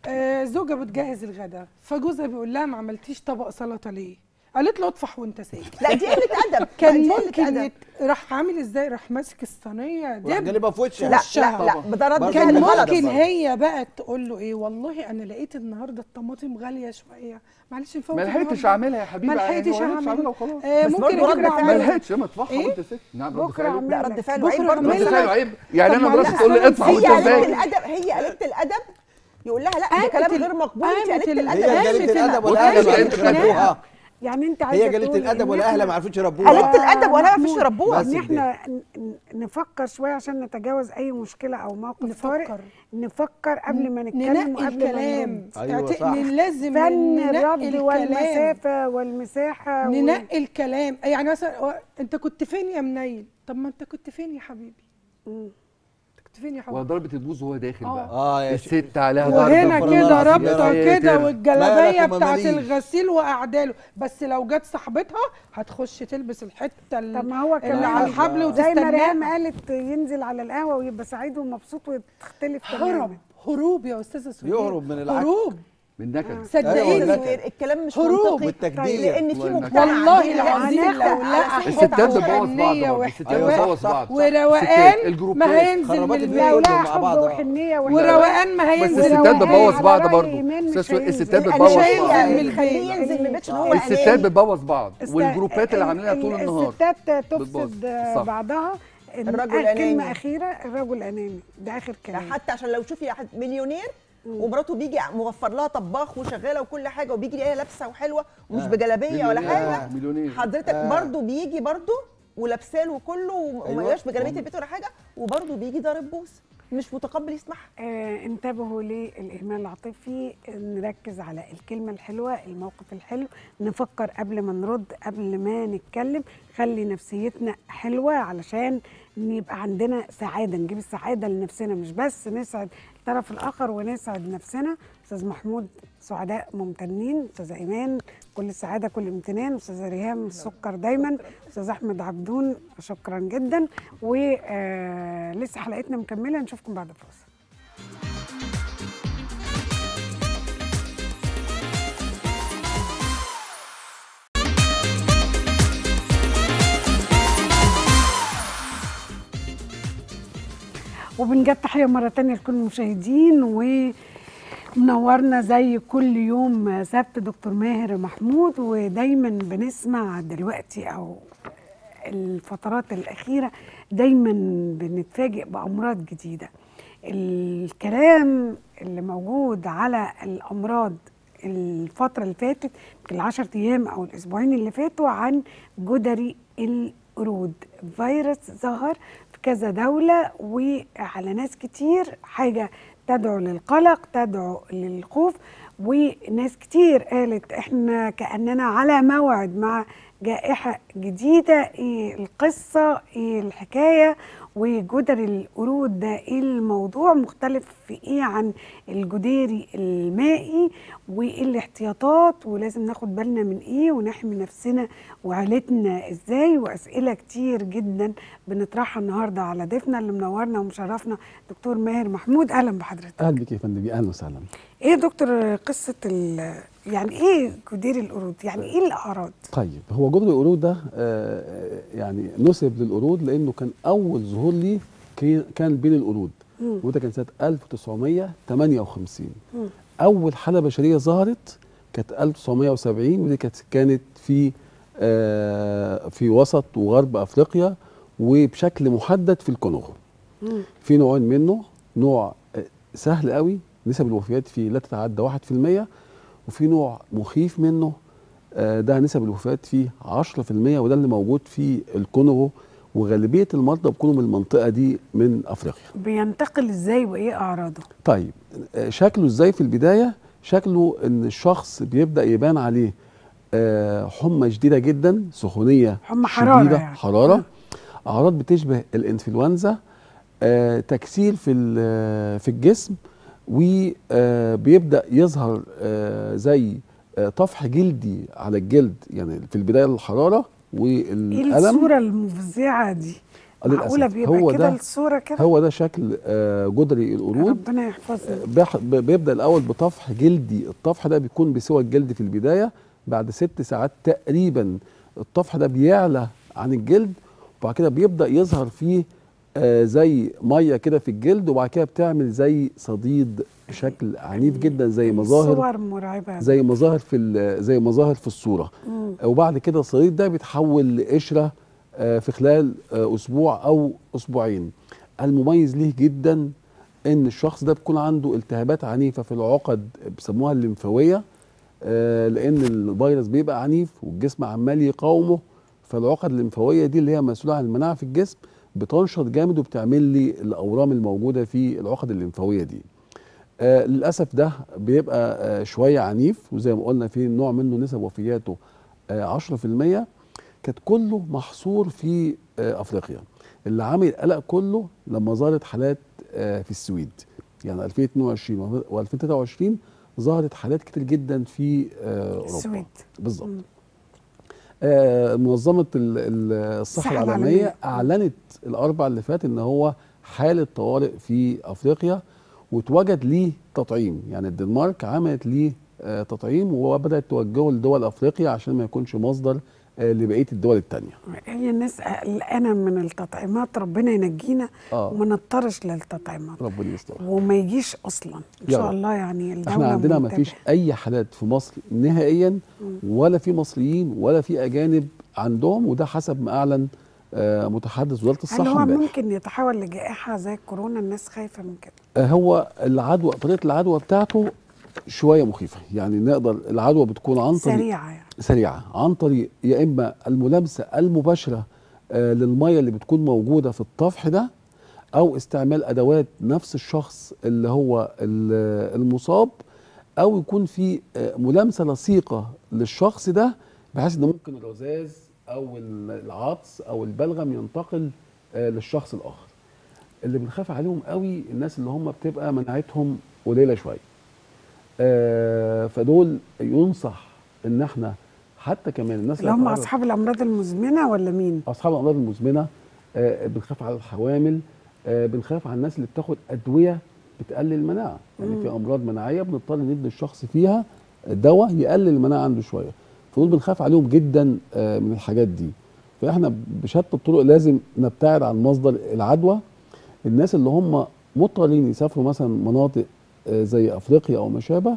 آه زوجة بتجهز الغداء فجوزها بيقول لها ما عملتيش طبق سلطة ليه؟ قالت له اطفح وانت ساكت. لا دي قلة أدب. كان ممكن. يت... راح عامل إزاي؟ راح ماسك الصينية دي جالبها في وشها. لا. لا لا ده رد برضه كان ممكن. هي بقى تقول له إيه والله أنا لقيت النهارده الطماطم غالية شوية. معلش نفوت ما لحقتش. أعملها يا حبيبي ما يعني لحقتش أعملها. وخلاص. آه ممكن رد فعل. ما لحقتش. ما اطفحها إيه؟ وانت ساكت. نعم رد فعله لا. رد فعل بكرة عيب برضه رد. فعله عيب يعني أنا مراتي تقول لي اطفح هي وانت ساكت. الأدب هي قلت الأدب. يقول لها لا ده كلام غير مقبول انت قلت ال- الأدب. هي ال- الأدب ولا قامت اهلها ما. عرفوش يعني انت عايزة هي تقول الأدب ولا أهلها ما عرفوش يربوها قالت الأدب ولا ما محمود، يربوها إن. إحنا نفكر شوية عشان نتجاوز أي مشكلة أو موقف طارئ نفكر نفكر قبل ما نتكلم وقبل ما الكلام نرد أيوة صح. لازم فن الرد الكلام. والمسافة والمساحة وال- ننقي الكلام يعني مثلا انت كنت فين يا منيل طب ما انت كنت فين يا حبيبي مم. فين يا حبيبي وضربة البوز وهو داخل آه. بقى آه يا الست عليها ضربة وهنا كده. رابطة كده. والجلابية بتاعت. الغسيل وقعداله بس لو جت صاحبتها هتخش تلبس الحتة ال- طب ما هو اللي كمان على الحبل زي ما ريهام قالت ينزل على القهوة ويبقى سعيد ومبسوط وتختلف هرب تماما هروب يا أستاذة سهير يهرب من العك. هروب من نكد صدقيني أيوة، أيوة. الكلام مش هروب منطقي والتكدير. لأن في. مجتمع والله العظيم هناخد لو لا الستات. بتبوظ بعض وروقان الستات، ما هينزل من البيت وروقان ما بس هينزل الستات بتبوظ بعض برضه. الستات بتبوظ بعض الستات. بتبوظ بعض والجروبات اللي ال- عاملينها طول ال- النهار الستات. تفسد. بعضها الرجل آخر أناني. كلمه أخيرة الرجل أناني ده آخر كلام حتى عشان لو شوفي مليونير ومراته بيجي موفر لها طباخ وشغالة وكل حاجة وبيجي يلاقيها لابسة وحلوة ومش آه. بجلابية ولا. حاجة آه، حضرتك آه. برضو بيجي برضو ولابسه له كله وما أيوة. يبقاش بجلابية البيت ولا حاجة وبرضو بيجي ضارب بوس مش متقبل يسمعها آه انتبهوا للإهمال العاطفي نركز على الكلمة الحلوة الموقف الحلو نفكر قبل ما نرد قبل ما نتكلم خلي نفسيتنا حلوة علشان يبقى عندنا سعادة نجيب السعادة لنفسنا مش بس نسعد الطرف الآخر ونسعد نفسنا. أستاذ محمود سعداء ممتنين. أستاذة إيمان كل السعادة كل الامتنان أستاذة ريهام السكر دايما. أستاذ أحمد عبدون شكرا جدا. ولسه حلقتنا مكملة. نشوفكم بعد الفاصل. وبنجد تحية مرة تانية لكل المشاهدين ومنورنا زي كل يوم سبت دكتور ماهر محمود ودايما بنسمع دلوقتي أو الفترات الأخيرة دايما بنتفاجئ بأمراض جديدة. الكلام اللي موجود على الأمراض الفترة اللي فاتت العشر أيام أو الأسبوعين اللي فاتوا عن جدري القرود فيروس ظهر كذا دولة وعلى ناس كتير حاجة تدعو للقلق تدعو للخوف وناس كتير قالت إحنا كأننا على موعد مع جائحة جديدة إيه القصة إيه الحكاية وجدر القرود ده إيه الموضوع؟ مختلف في إيه عن الجديري المائي؟ وإيه الاحتياطات؟ ولازم ناخد بالنا من إيه؟ ونحمي نفسنا وعيلتنا إزاي؟ وأسئلة كتير جدا بنطرحها النهارده على ضيفنا اللي منورنا ومشرفنا دكتور ماهر محمود. أهلا بحضرتك. أهلا بك يا فندم. أهلا وسهلا. إيه دكتور ال- يعني إيه جديري القرود؟ يعني إيه الأعراض؟ طيب هو جدر القرود ده آه، يعني نسب للقرود لأنه كان أول ظهور ليه كان بين القرود. مم. وده كان سنة 1958 أول حالة بشرية ظهرت كانت 1970 ودي كانت كانت في آه، في وسط وغرب أفريقيا وبشكل محدد في الكونغو مم. في نوعين منه نوع آه، سهل قوي نسب الوفيات فيه لا تتعدى 1% وفي نوع مخيف منه آه، ده نسب الوفيات فيه 10% وده اللي موجود في الكونغو وغالبية المرضى بيكونوا من المنطقة دي من أفريقيا. بينتقل إزاي وإيه أعراضه؟ طيب آه، شكله إزاي في البداية؟ شكله إن الشخص بيبدأ يبان عليه آه، حمى شديدة جدا سخونية حمى حرارة شديدة يعني. حرارة. أعراض بتشبه الإنفلونزا تكسير في في الجسم وبيبدا يظهر آه، زي آه، طفح جلدي على الجلد يعني في البداية الحرارة إيه والالم الصورة المفزعة دي؟ آه،. معقولة بيبقى هو كده ده- الصورة كده؟ هو ده شكل آه، جدري القرود. ربنا يحفظنا. بيبدأ الأول بطفح جلدي. الطفح ده بيكون بسوى الجلد في البداية. بعد ست ساعات تقريبا الطفح ده بيعلى عن الجلد. وبعد كده بيبدأ يظهر فيه آه زي مية كده في الجلد وبعد كده بتعمل زي صديد بشكل عنيف جدا زي مظاهر صور مرعبة. زي مظاهر في زي مظاهر في الصورة. مم. وبعد كده الصديد ده بيتحول لقشرة آه، في خلال آه، أسبوع أو أسبوعين. المميز ليه جدا إن الشخص ده بيكون عنده التهابات عنيفة في العقد بيسموها الليمفاوية آه، لأن الفيروس بيبقى عنيف والجسم عمال يقاومه. فالعقد الليمفاوية دي اللي هي مسؤولة عن المناعة في الجسم بتنشط جامد وبتعمل لي الأورام الموجودة في العقد الليمفاوية دي. آه للأسف ده بيبقى آه شوية عنيف وزي ما قلنا في نوع منه نسب وفياته آه 10% كانت كله محصور في آه أفريقيا. اللي عامل القلق كله لما ظهرت حالات آه في السويد. يعني 2022 و2023 ظهرت حالات كتير جدا في آه أوروبا. السويد. بالظبط. منظمة ال- ال- الصحة العالمية. أعلنت الأربع اللي فات إن هو حاله طوارئ في أفريقيا واتوجد ليه تطعيم يعني الدنمارك عملت ليه آه، تطعيم وبدات توجهه لدول أفريقيا عشان ما يكونش مصدر آه، لبقية الدول الثانية هي الناس قلقانه من التطعيمات ربنا ينجينا آه. وما نضطرش للتطعيمات. ربنا يستر. وما يجيش أصلا. إن شاء رب. الله يعني الدولة إحنا عندنا ما. فيش أي حالات في مصر نهائيا ولا في مصريين ولا في أجانب عندهم وده حسب ما أعلن آه، متحدث وزارة هل الصحة هو امبارح. ممكن يتحول لجائحة زي الكورونا الناس خايفة من كده. آه، هو العدوى طريقه العدوى بتاعته شوية مخيفة. يعني نقدر العدوى بتكون عن طريق سريعة يعني. سريعة. عن طريق يا إما الملامسة المباشرة آه، للمية اللي بتكون موجودة في الطفح ده أو استعمال أدوات نفس الشخص اللي هو ال- المصاب أو يكون في آه، ملامسة لصيقة للشخص ده بحيث إن ممكن الرذاذ أو ال- العطس أو البلغم ينتقل آه، للشخص الآخر. اللي بنخاف عليهم قوي الناس اللي هم بتبقى مناعتهم قليلة شوية. فدول ينصح إن إحنا حتى كمان الناس اللي هم أصحاب الأمراض المزمنة ولا مين؟ أصحاب الأمراض المزمنة آه، بنخاف على الحوامل آه، بنخاف على الناس اللي بتاخد أدوية بتقلل المناعة. يعني في أمراض مناعية بنضطر ندي الشخص فيها دواء يقلل المناعة عنده شوية. فدول بنخاف عليهم جدا آه، من الحاجات دي. فإحنا بشتى الطرق لازم نبتعد عن مصدر العدوى. الناس اللي هم مضطرين يسافروا مثلا مناطق آه، زي أفريقيا أو ما شابه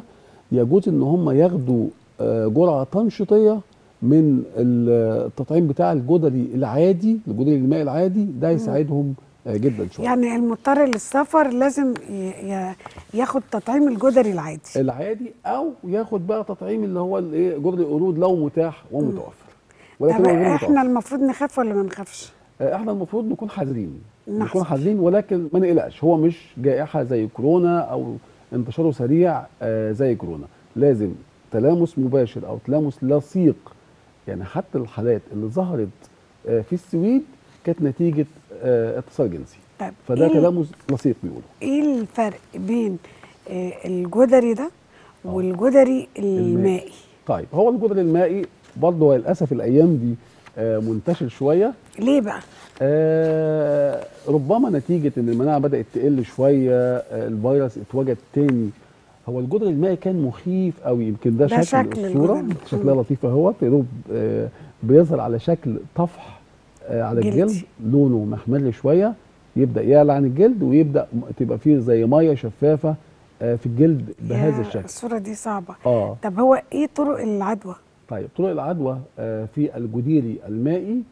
يجوز إن هم ياخدوا آه، جرعة تنشيطية من ال- التطعيم بتاع الجدري العادي الجدري المائي العادي ده يساعدهم آه، جدا شوية. يعني المضطر للسفر لازم ياخد تطعيم الجدري العادي. العادي أو ياخد بقى تطعيم اللي هو الايه جدري القرود لو متاح ومتوفر. ولكن إحنا متوفر. المفروض نخاف ولا ما نخافش؟ آه، إحنا المفروض نكون حذرين. نكون حذرين ولكن ما نقلقش. هو مش جائحة زي كورونا أو انتشاره سريع آه، زي كورونا. لازم تلامس مباشر أو تلامس لصيق. يعني حتى الحالات اللي ظهرت آه، في السويد كانت نتيجة آه، اتصال جنسي. طيب فده إيه- تلامس لصيق بيقولوا. إيه الفرق بين الجدري ده والجدري المائي. طيب هو الجدر المائي برضه للأسف الأيام دي منتشر شوية. ليه بقى؟ آه ربما نتيجة إن المناعة بدأت تقل شوية آه الفيروس اتوجد تاني. هو الجدر المائي كان مخيف قوي يمكن ده, ده شكل, شكل الجدر. شكلها لطيف اهوت يا دوب آه بيظهر على شكل طفح آه على جلدي. الجلد لونه محمر شوية يبدأ يعلى عن الجلد ويبدأ م- تبقى فيه زي مية شفافة آه في الجلد بهذا الشكل. الصورة دي صعبة. آه. طب هو إيه طرق العدوى؟ طيب طرق العدوى آه، في الجديري المائي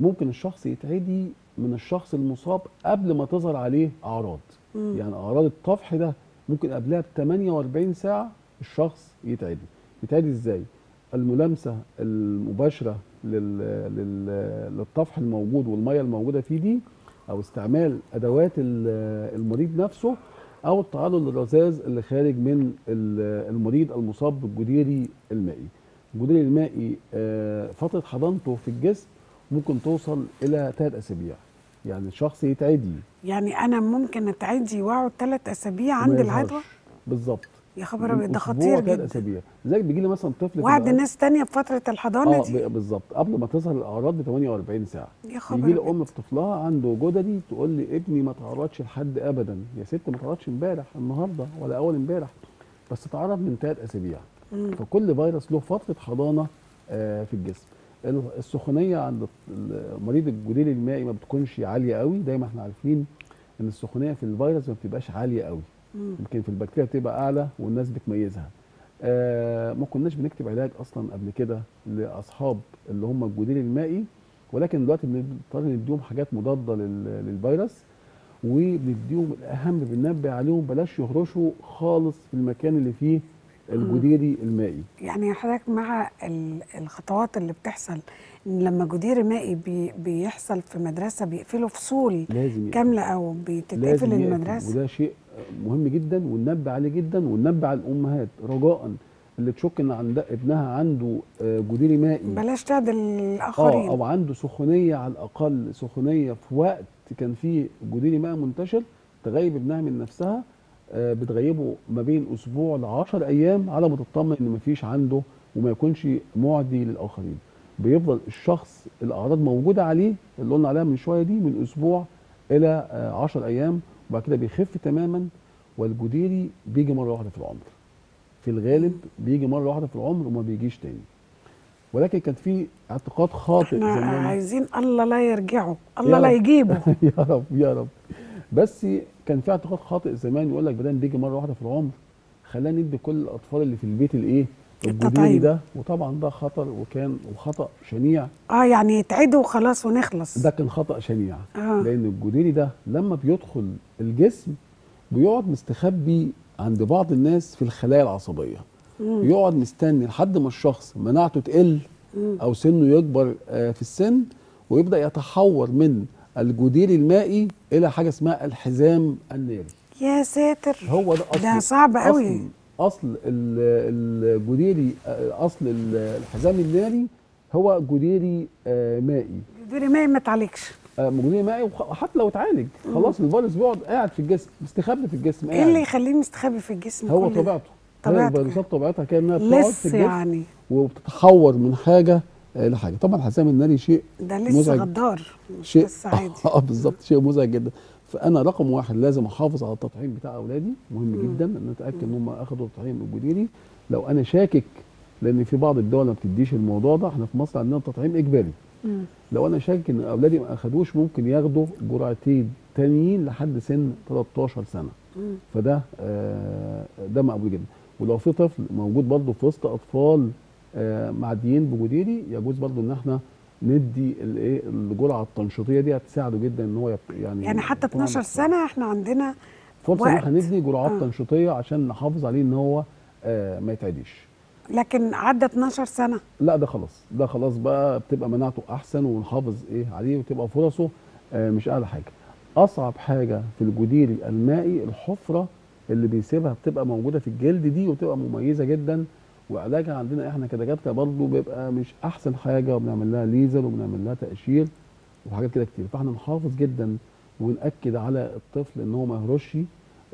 ممكن الشخص يتعدي من الشخص المصاب قبل ما تظهر عليه أعراض. مم. يعني أعراض الطفح ده ممكن قبلها ب 48 ساعة الشخص يتعدي. يتعدي إزاي؟ الملامسة المباشرة لل... لل... للطفح الموجود والمية الموجودة فيه دي أو استعمال أدوات ال- المريض نفسه أو التعرض للرذاذ اللي خارج من ال- المريض المصاب بالجديري المائي. الجديري المائي آه، فترة حضانته في الجسم ممكن توصل إلى ثلاث أسابيع. يعني الشخص يتعدي. يعني أنا ممكن أتعدي واقعد ثلاث أسابيع عند. العدوى بالظبط. يا خبر أبيض ده خطير ثلاث جدا. أسابيع. لذلك بيجي لي مثلا طفل في وعد ناس تانية بفترة الحضانة آه دي؟ ب- بالظبط. قبل ما تظهر الأعراض ب 48 ساعة. يا خبر يجي لي. أم بطفلها عنده جدري تقول لي ابني ما تعرضش لحد ابدا. يا ست ما تعرضش امبارح النهارده ولا أول امبارح. بس تعرض من ثلاث أسابيع. فكل فيروس له فترة حضانة آه في الجسم. ال- السخونية عند مريض الجدري المائي ما بتكونش عالية قوي. دايما إحنا عارفين إن السخونية في الفيروس ما بتبقاش عالية قوي. يمكن في البكتيريا بتبقى أعلى والناس بتميزها. آه ما كناش بنكتب علاج أصلا قبل كده لأصحاب اللي هم الجدري المائي ولكن دلوقتي بنضطر نديهم حاجات مضادة لل- للفيروس وبنديهم الأهم بننبه عليهم بلاش يهرشوا خالص في المكان اللي فيه الجديري المائي. يعني حضرتك مع ال- الخطوات اللي بتحصل لما جدير مائي بي بيحصل في مدرسة بيقفلوا فصول لازم. كاملة أو بتتقفل. المدرسة. وده شيء مهم جدا وننبه عليه جدا وننبه على الأمهات. رجاء اللي تشك إن عند ابنها عنده آه، جديري مائي. بلاش تعدل آه الآخرين أو عنده سخونية على الأقل سخونية في وقت كان فيه جديري مائي منتشر تغيب ابنها من نفسها. آه، بتغيبه ما بين أسبوع ل 10 أيام على ما تطمن إن مفيش عنده وما يكونش معدي للآخرين. بيفضل الشخص الأعراض موجودة عليه اللي قلنا عليها من شوية دي من أسبوع إلى 10 أيام وبعد كده بيخف تماما والجديري بيجي مرة واحدة في العمر. في الغالب بيجي مرة واحدة في العمر وما بيجيش تاني. ولكن كان في اعتقاد خاطئ إحنا زمان. عايزين الله لا يرجعه الله لا. يجيبه. يا رب يا رب. بس كان في اعتقاد خاطئ زمان يقول لك بدل بيجي مرة واحدة في العمر خلينا ندي كل الأطفال اللي في البيت الإيه؟ التطعيم. ده. وطبعا ده خطر وكان وخطأ شنيع. آه يعني يتعدوا وخلاص ونخلص. ده كان خطأ شنيع. آه. لأن الجديري ده لما بيدخل الجسم بيقعد مستخبي عند بعض الناس في الخلايا العصبية. يقعد مستني لحد ما الشخص مناعته تقل أو سنه يكبر آه، في السن ويبدأ يتحور من الجديري المائي إلى حاجة اسمها الحزام الناري يا ساتر هو ده اصل ده صعب قوي. اصل, أصل الجديري أصل ال- الحزام الناري هو جديري آه، مائي جدير مائي ما تعالجش آه، جديري مائي وحتى لو اتعالج خلاص الفيروس بيقعد قاعد في الجسم مستخبي في الجسم إيه. اللي يخليه مستخبي في الجسم هو؟ طبيعته طبيعته. الفيروسات طبيعتها كده انها بتقعد في الجسم يعني وبتتحور من حاجة لحاجه طبعا الحزام الناري شيء ده لسه مزعج. غدار مش شيء لسه عادي. آه بالظبط. شيء مزعج جدا. فأنا رقم واحد لازم أحافظ على التطعيم بتاع أولادي. مهم جدا إن أتأكد إن هم اخذوا التطعيم الجديري لو أنا شاكك لأن في بعض الدول ما بتديش الموضوع ده إحنا في مصر عندنا تطعيم إجباري. مم. لو أنا شاكك إن أولادي ما أخدوش ممكن ياخدوا جرعتين تانيين لحد سن 13 سنة. مم. فده آه، ده مقبول جدا. ولو في طفل موجود برضه في وسط أطفال آه، معديين بجديري يجوز برضه إن إحنا ندي الايه الجرعة التنشيطية دي هتساعده جدا إن هو يعني يعني حتى يكون عنده 12 سنة إحنا عندنا فرصة إن. إحنا ندي جرعات آه. تنشيطية عشان نحافظ عليه إن هو آه، ما يتعديش. لكن عدى 12 سنة. لا ده خلاص. ده خلاص بقى بتبقى مناعته أحسن ونحافظ إيه عليه وتبقى فرصه آه، مش اعلى حاجة. أصعب حاجة في الجديري المائي الحفرة اللي بيسيبها بتبقى موجودة في الجلد دي وبتبقى مميزة جدا وعلاجها عندنا إحنا كدكاترة برضه بيبقى مش أحسن حاجة وبنعمل لها ليزر وبنعمل لها تقشير وحاجات كده كتير. فاحنا نحافظ جدا ونأكد على الطفل إن هو ما يهرش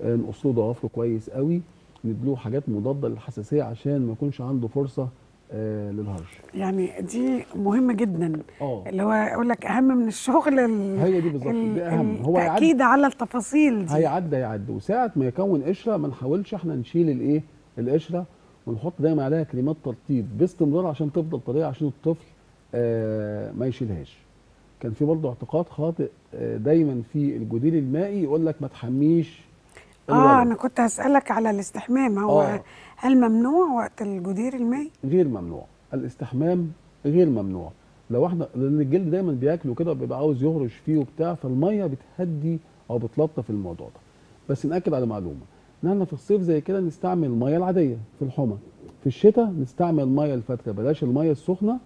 آه، نقص له ضوافره كويس قوي نديله حاجات مضادة للحساسية عشان ما يكونش عنده فرصة آه للهرش. يعني دي مهمة جدا. آه. اللي هو يقول لك أهم من الشغل ال- هي دي بالظبط ال- دي أهم. هو التأكيد على التفاصيل دي. هيعدي هيعدي. وساعة ما يكون قشرة ما نحاولش إحنا نشيل الإيه؟ القشرة ونحط دايما عليها كريمات ترطيب باستمرار عشان تفضل طريه عشان الطفل آه ما يشيلهاش. كان في برضه اعتقاد خاطئ آه دايما في الجدير المائي يقول لك ما تحميش آه الولد. أنا كنت هسألك على الاستحمام. هو آه. هل ممنوع وقت الجدير المائي؟ غير ممنوع. الاستحمام غير ممنوع. لو إحنا لأن الجلد دايما بياكله كده وبيبقى عاوز يهرش فيه وبتاع فالمية بتهدي أو بتلطف الموضوع ده. بس نأكد على معلومة. إن إحنا في الصيف زي كده نستعمل المية العادية في الحمى. في الشتاء نستعمل المية الفاتره بلاش المية السخنة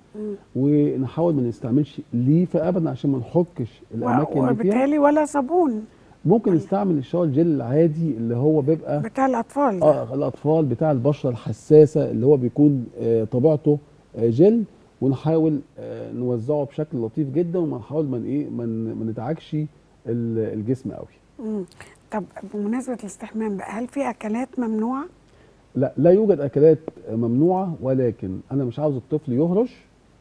ونحاول ما نستعملش ليفه أبدا عشان ما نحكش الأماكن اللي فيها. وبالتالي ولا صابون. ممكن نستعمل الشاور جل العادي اللي هو بيبقى بتاع الأطفال ده. آه الأطفال بتاع البشرة الحساسة اللي هو بيكون آه طبيعته آه جل ونحاول آه نوزعه بشكل لطيف جدا وما نحاول من إيه من ما ندعكش ال- الجسم قوي. طب بمناسبة الاستحمام بقى هل في أكلات ممنوعة؟ لا لا يوجد أكلات ممنوعة ولكن أنا مش عاوز الطفل يهرش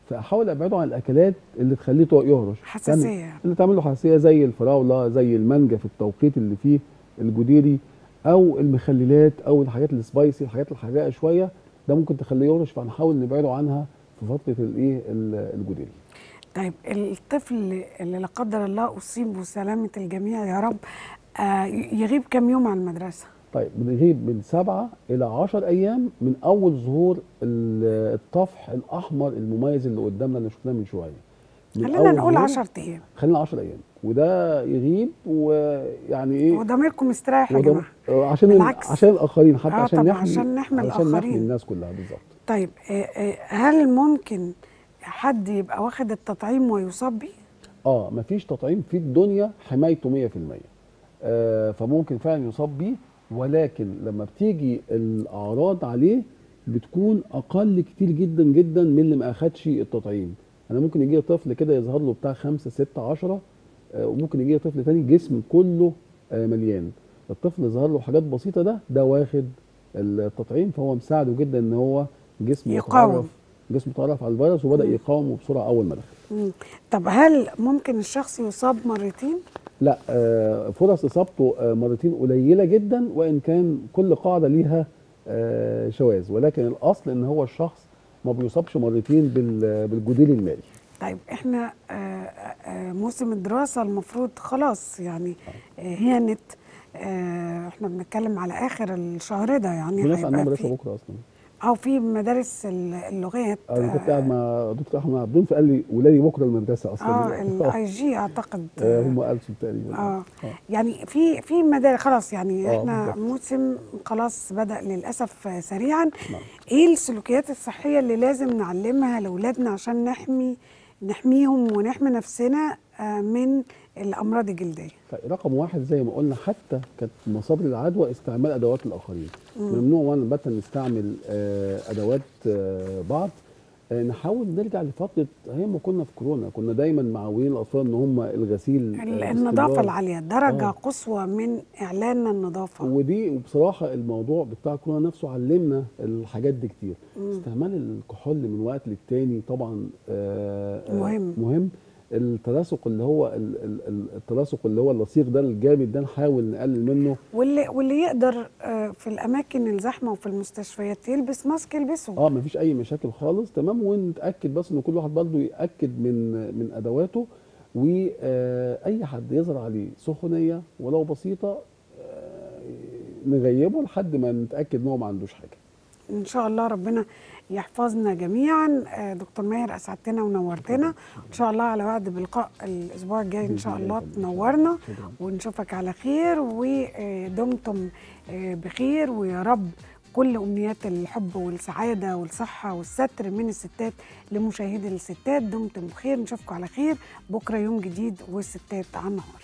فأحاول أبعده عن الأكلات اللي تخليه يهرش. حساسية. يعني اللي تعمل له حساسية زي الفراولة زي المانجا في التوقيت اللي فيه الجديري أو المخللات أو الحاجات السبايسي الحاجات الحراقة شوية ده ممكن تخليه يهرش فهنحاول نبعده عنها في فترة الايه ال- الجديري. طيب الطفل اللي لا قدر الله اصيب بسلامه الجميع يا رب آه يغيب كم يوم عن المدرسة؟ طيب بنغيب من سبعة إلى عشر أيام من أول ظهور ال- الطفح الأحمر المميز اللي قدامنا اللي شفناه من شوية. خلينا نقول ظهور- 10 أيام. خلينا 10 أيام. وده يغيب ويعني إيه؟ وضميركم استريح يا جماعة. آه، عشان بالعكس. عشان الآخرين حتى آه عشان نحمي عشان نحمي عشان الآخرين. نحمي الناس كلها بالظبط. طيب آه، هل ممكن حد يبقى واخد التطعيم ويصاب بيه؟ آه مفيش تطعيم في الدنيا حمايته 100% آه فممكن فعلا يصاب بيه ولكن لما بتيجي الأعراض عليه بتكون أقل كتير جدا جدا من اللي ما أخدش التطعيم أنا ممكن يجي طفل كده يظهر له بتاع 5 6 10 آه وممكن يجي طفل تاني جسم كله آه مليان الطفل ظهر له حاجات بسيطة ده ده واخد التطعيم فهو مساعده جدا إن هو جسمه يقاوم. جسمه يتعرف على الفيروس وبدأ يقاومه بسرعة أول ما دخل. طب هل ممكن الشخص يصاب مرتين؟ لا آه، فرص إصابته آه، مرتين قليلة جدا وإن كان كل قاعدة ليها آه، شواذ. ولكن الأصل إن هو الشخص ما بيصابش مرتين بال- بالجدير المالي. طيب إحنا موسم الدراسة المفروض خلاص يعني هانت إحنا بنتكلم على آخر الشهر ده يعني هيبقى في بكره أصلا. أو في مدارس ال- اللغات. أنا كنت قاعد مع دكتور أحمد عبدون فقال لي ولادي بكرة المدرسة أصلا. آه ال I G أعتقد. آه، هم ألسن تقريبا. آه. يعني في في مدارس خلاص يعني آه، إحنا بالظبط. موسم خلاص بدأ للأسف سريعا. إيه السلوكيات الصحية اللي لازم نعلمها لأولادنا عشان نحمي نحميهم ونحمي نفسنا آه، من الأمراض الجلدية. طيب رقم واحد زي ما قلنا حتى كانت مصادر العدوى استعمال أدوات الآخرين. ممنوع وأنا بتا نستعمل آه، أدوات آه، بعض. آه، نحاول نرجع لفترة هي ما كنا في كورونا. كنا دايما معودين الأطفال إن هم الغسيل ال- النظافة. العالية درجة آه. قصوى من إعلان النظافة. ودي وبصراحه الموضوع بتاع كورونا نفسه علمنا الحاجات دي كتير. استعمال الكحول من وقت للتاني طبعا آه، آه، مهم. مهم. التلاصق اللي هو ال- ال- ال- التلاصق اللي هو اللصيق ده الجامد ده نحاول نقلل منه. واللي واللي يقدر آه، في الأماكن الزحمة وفي المستشفيات يلبس ماسك يلبسه. آه مفيش أي مشاكل خالص تمام. ونتأكد بس إن كل واحد برضه يأكد من من أدواته واي حد يظهر عليه سخونية ولو بسيطة آه، نغيبه لحد ما نتأكد إن هو ما عندوش حاجة. إن شاء الله ربنا يحفظنا جميعا. آه، دكتور ماهر أسعدتنا ونورتنا. إن شاء الله على وعد بلقاء الأسبوع الجاي إن شاء الله تنورنا ونشوفك على خير. ودمتم آه، بخير. ويا رب كل أمنيات الحب والسعادة والصحة والستر من الستات لمشاهدي الستات. دمتم بخير. نشوفكم على خير بكرة يوم جديد والستات على النهار.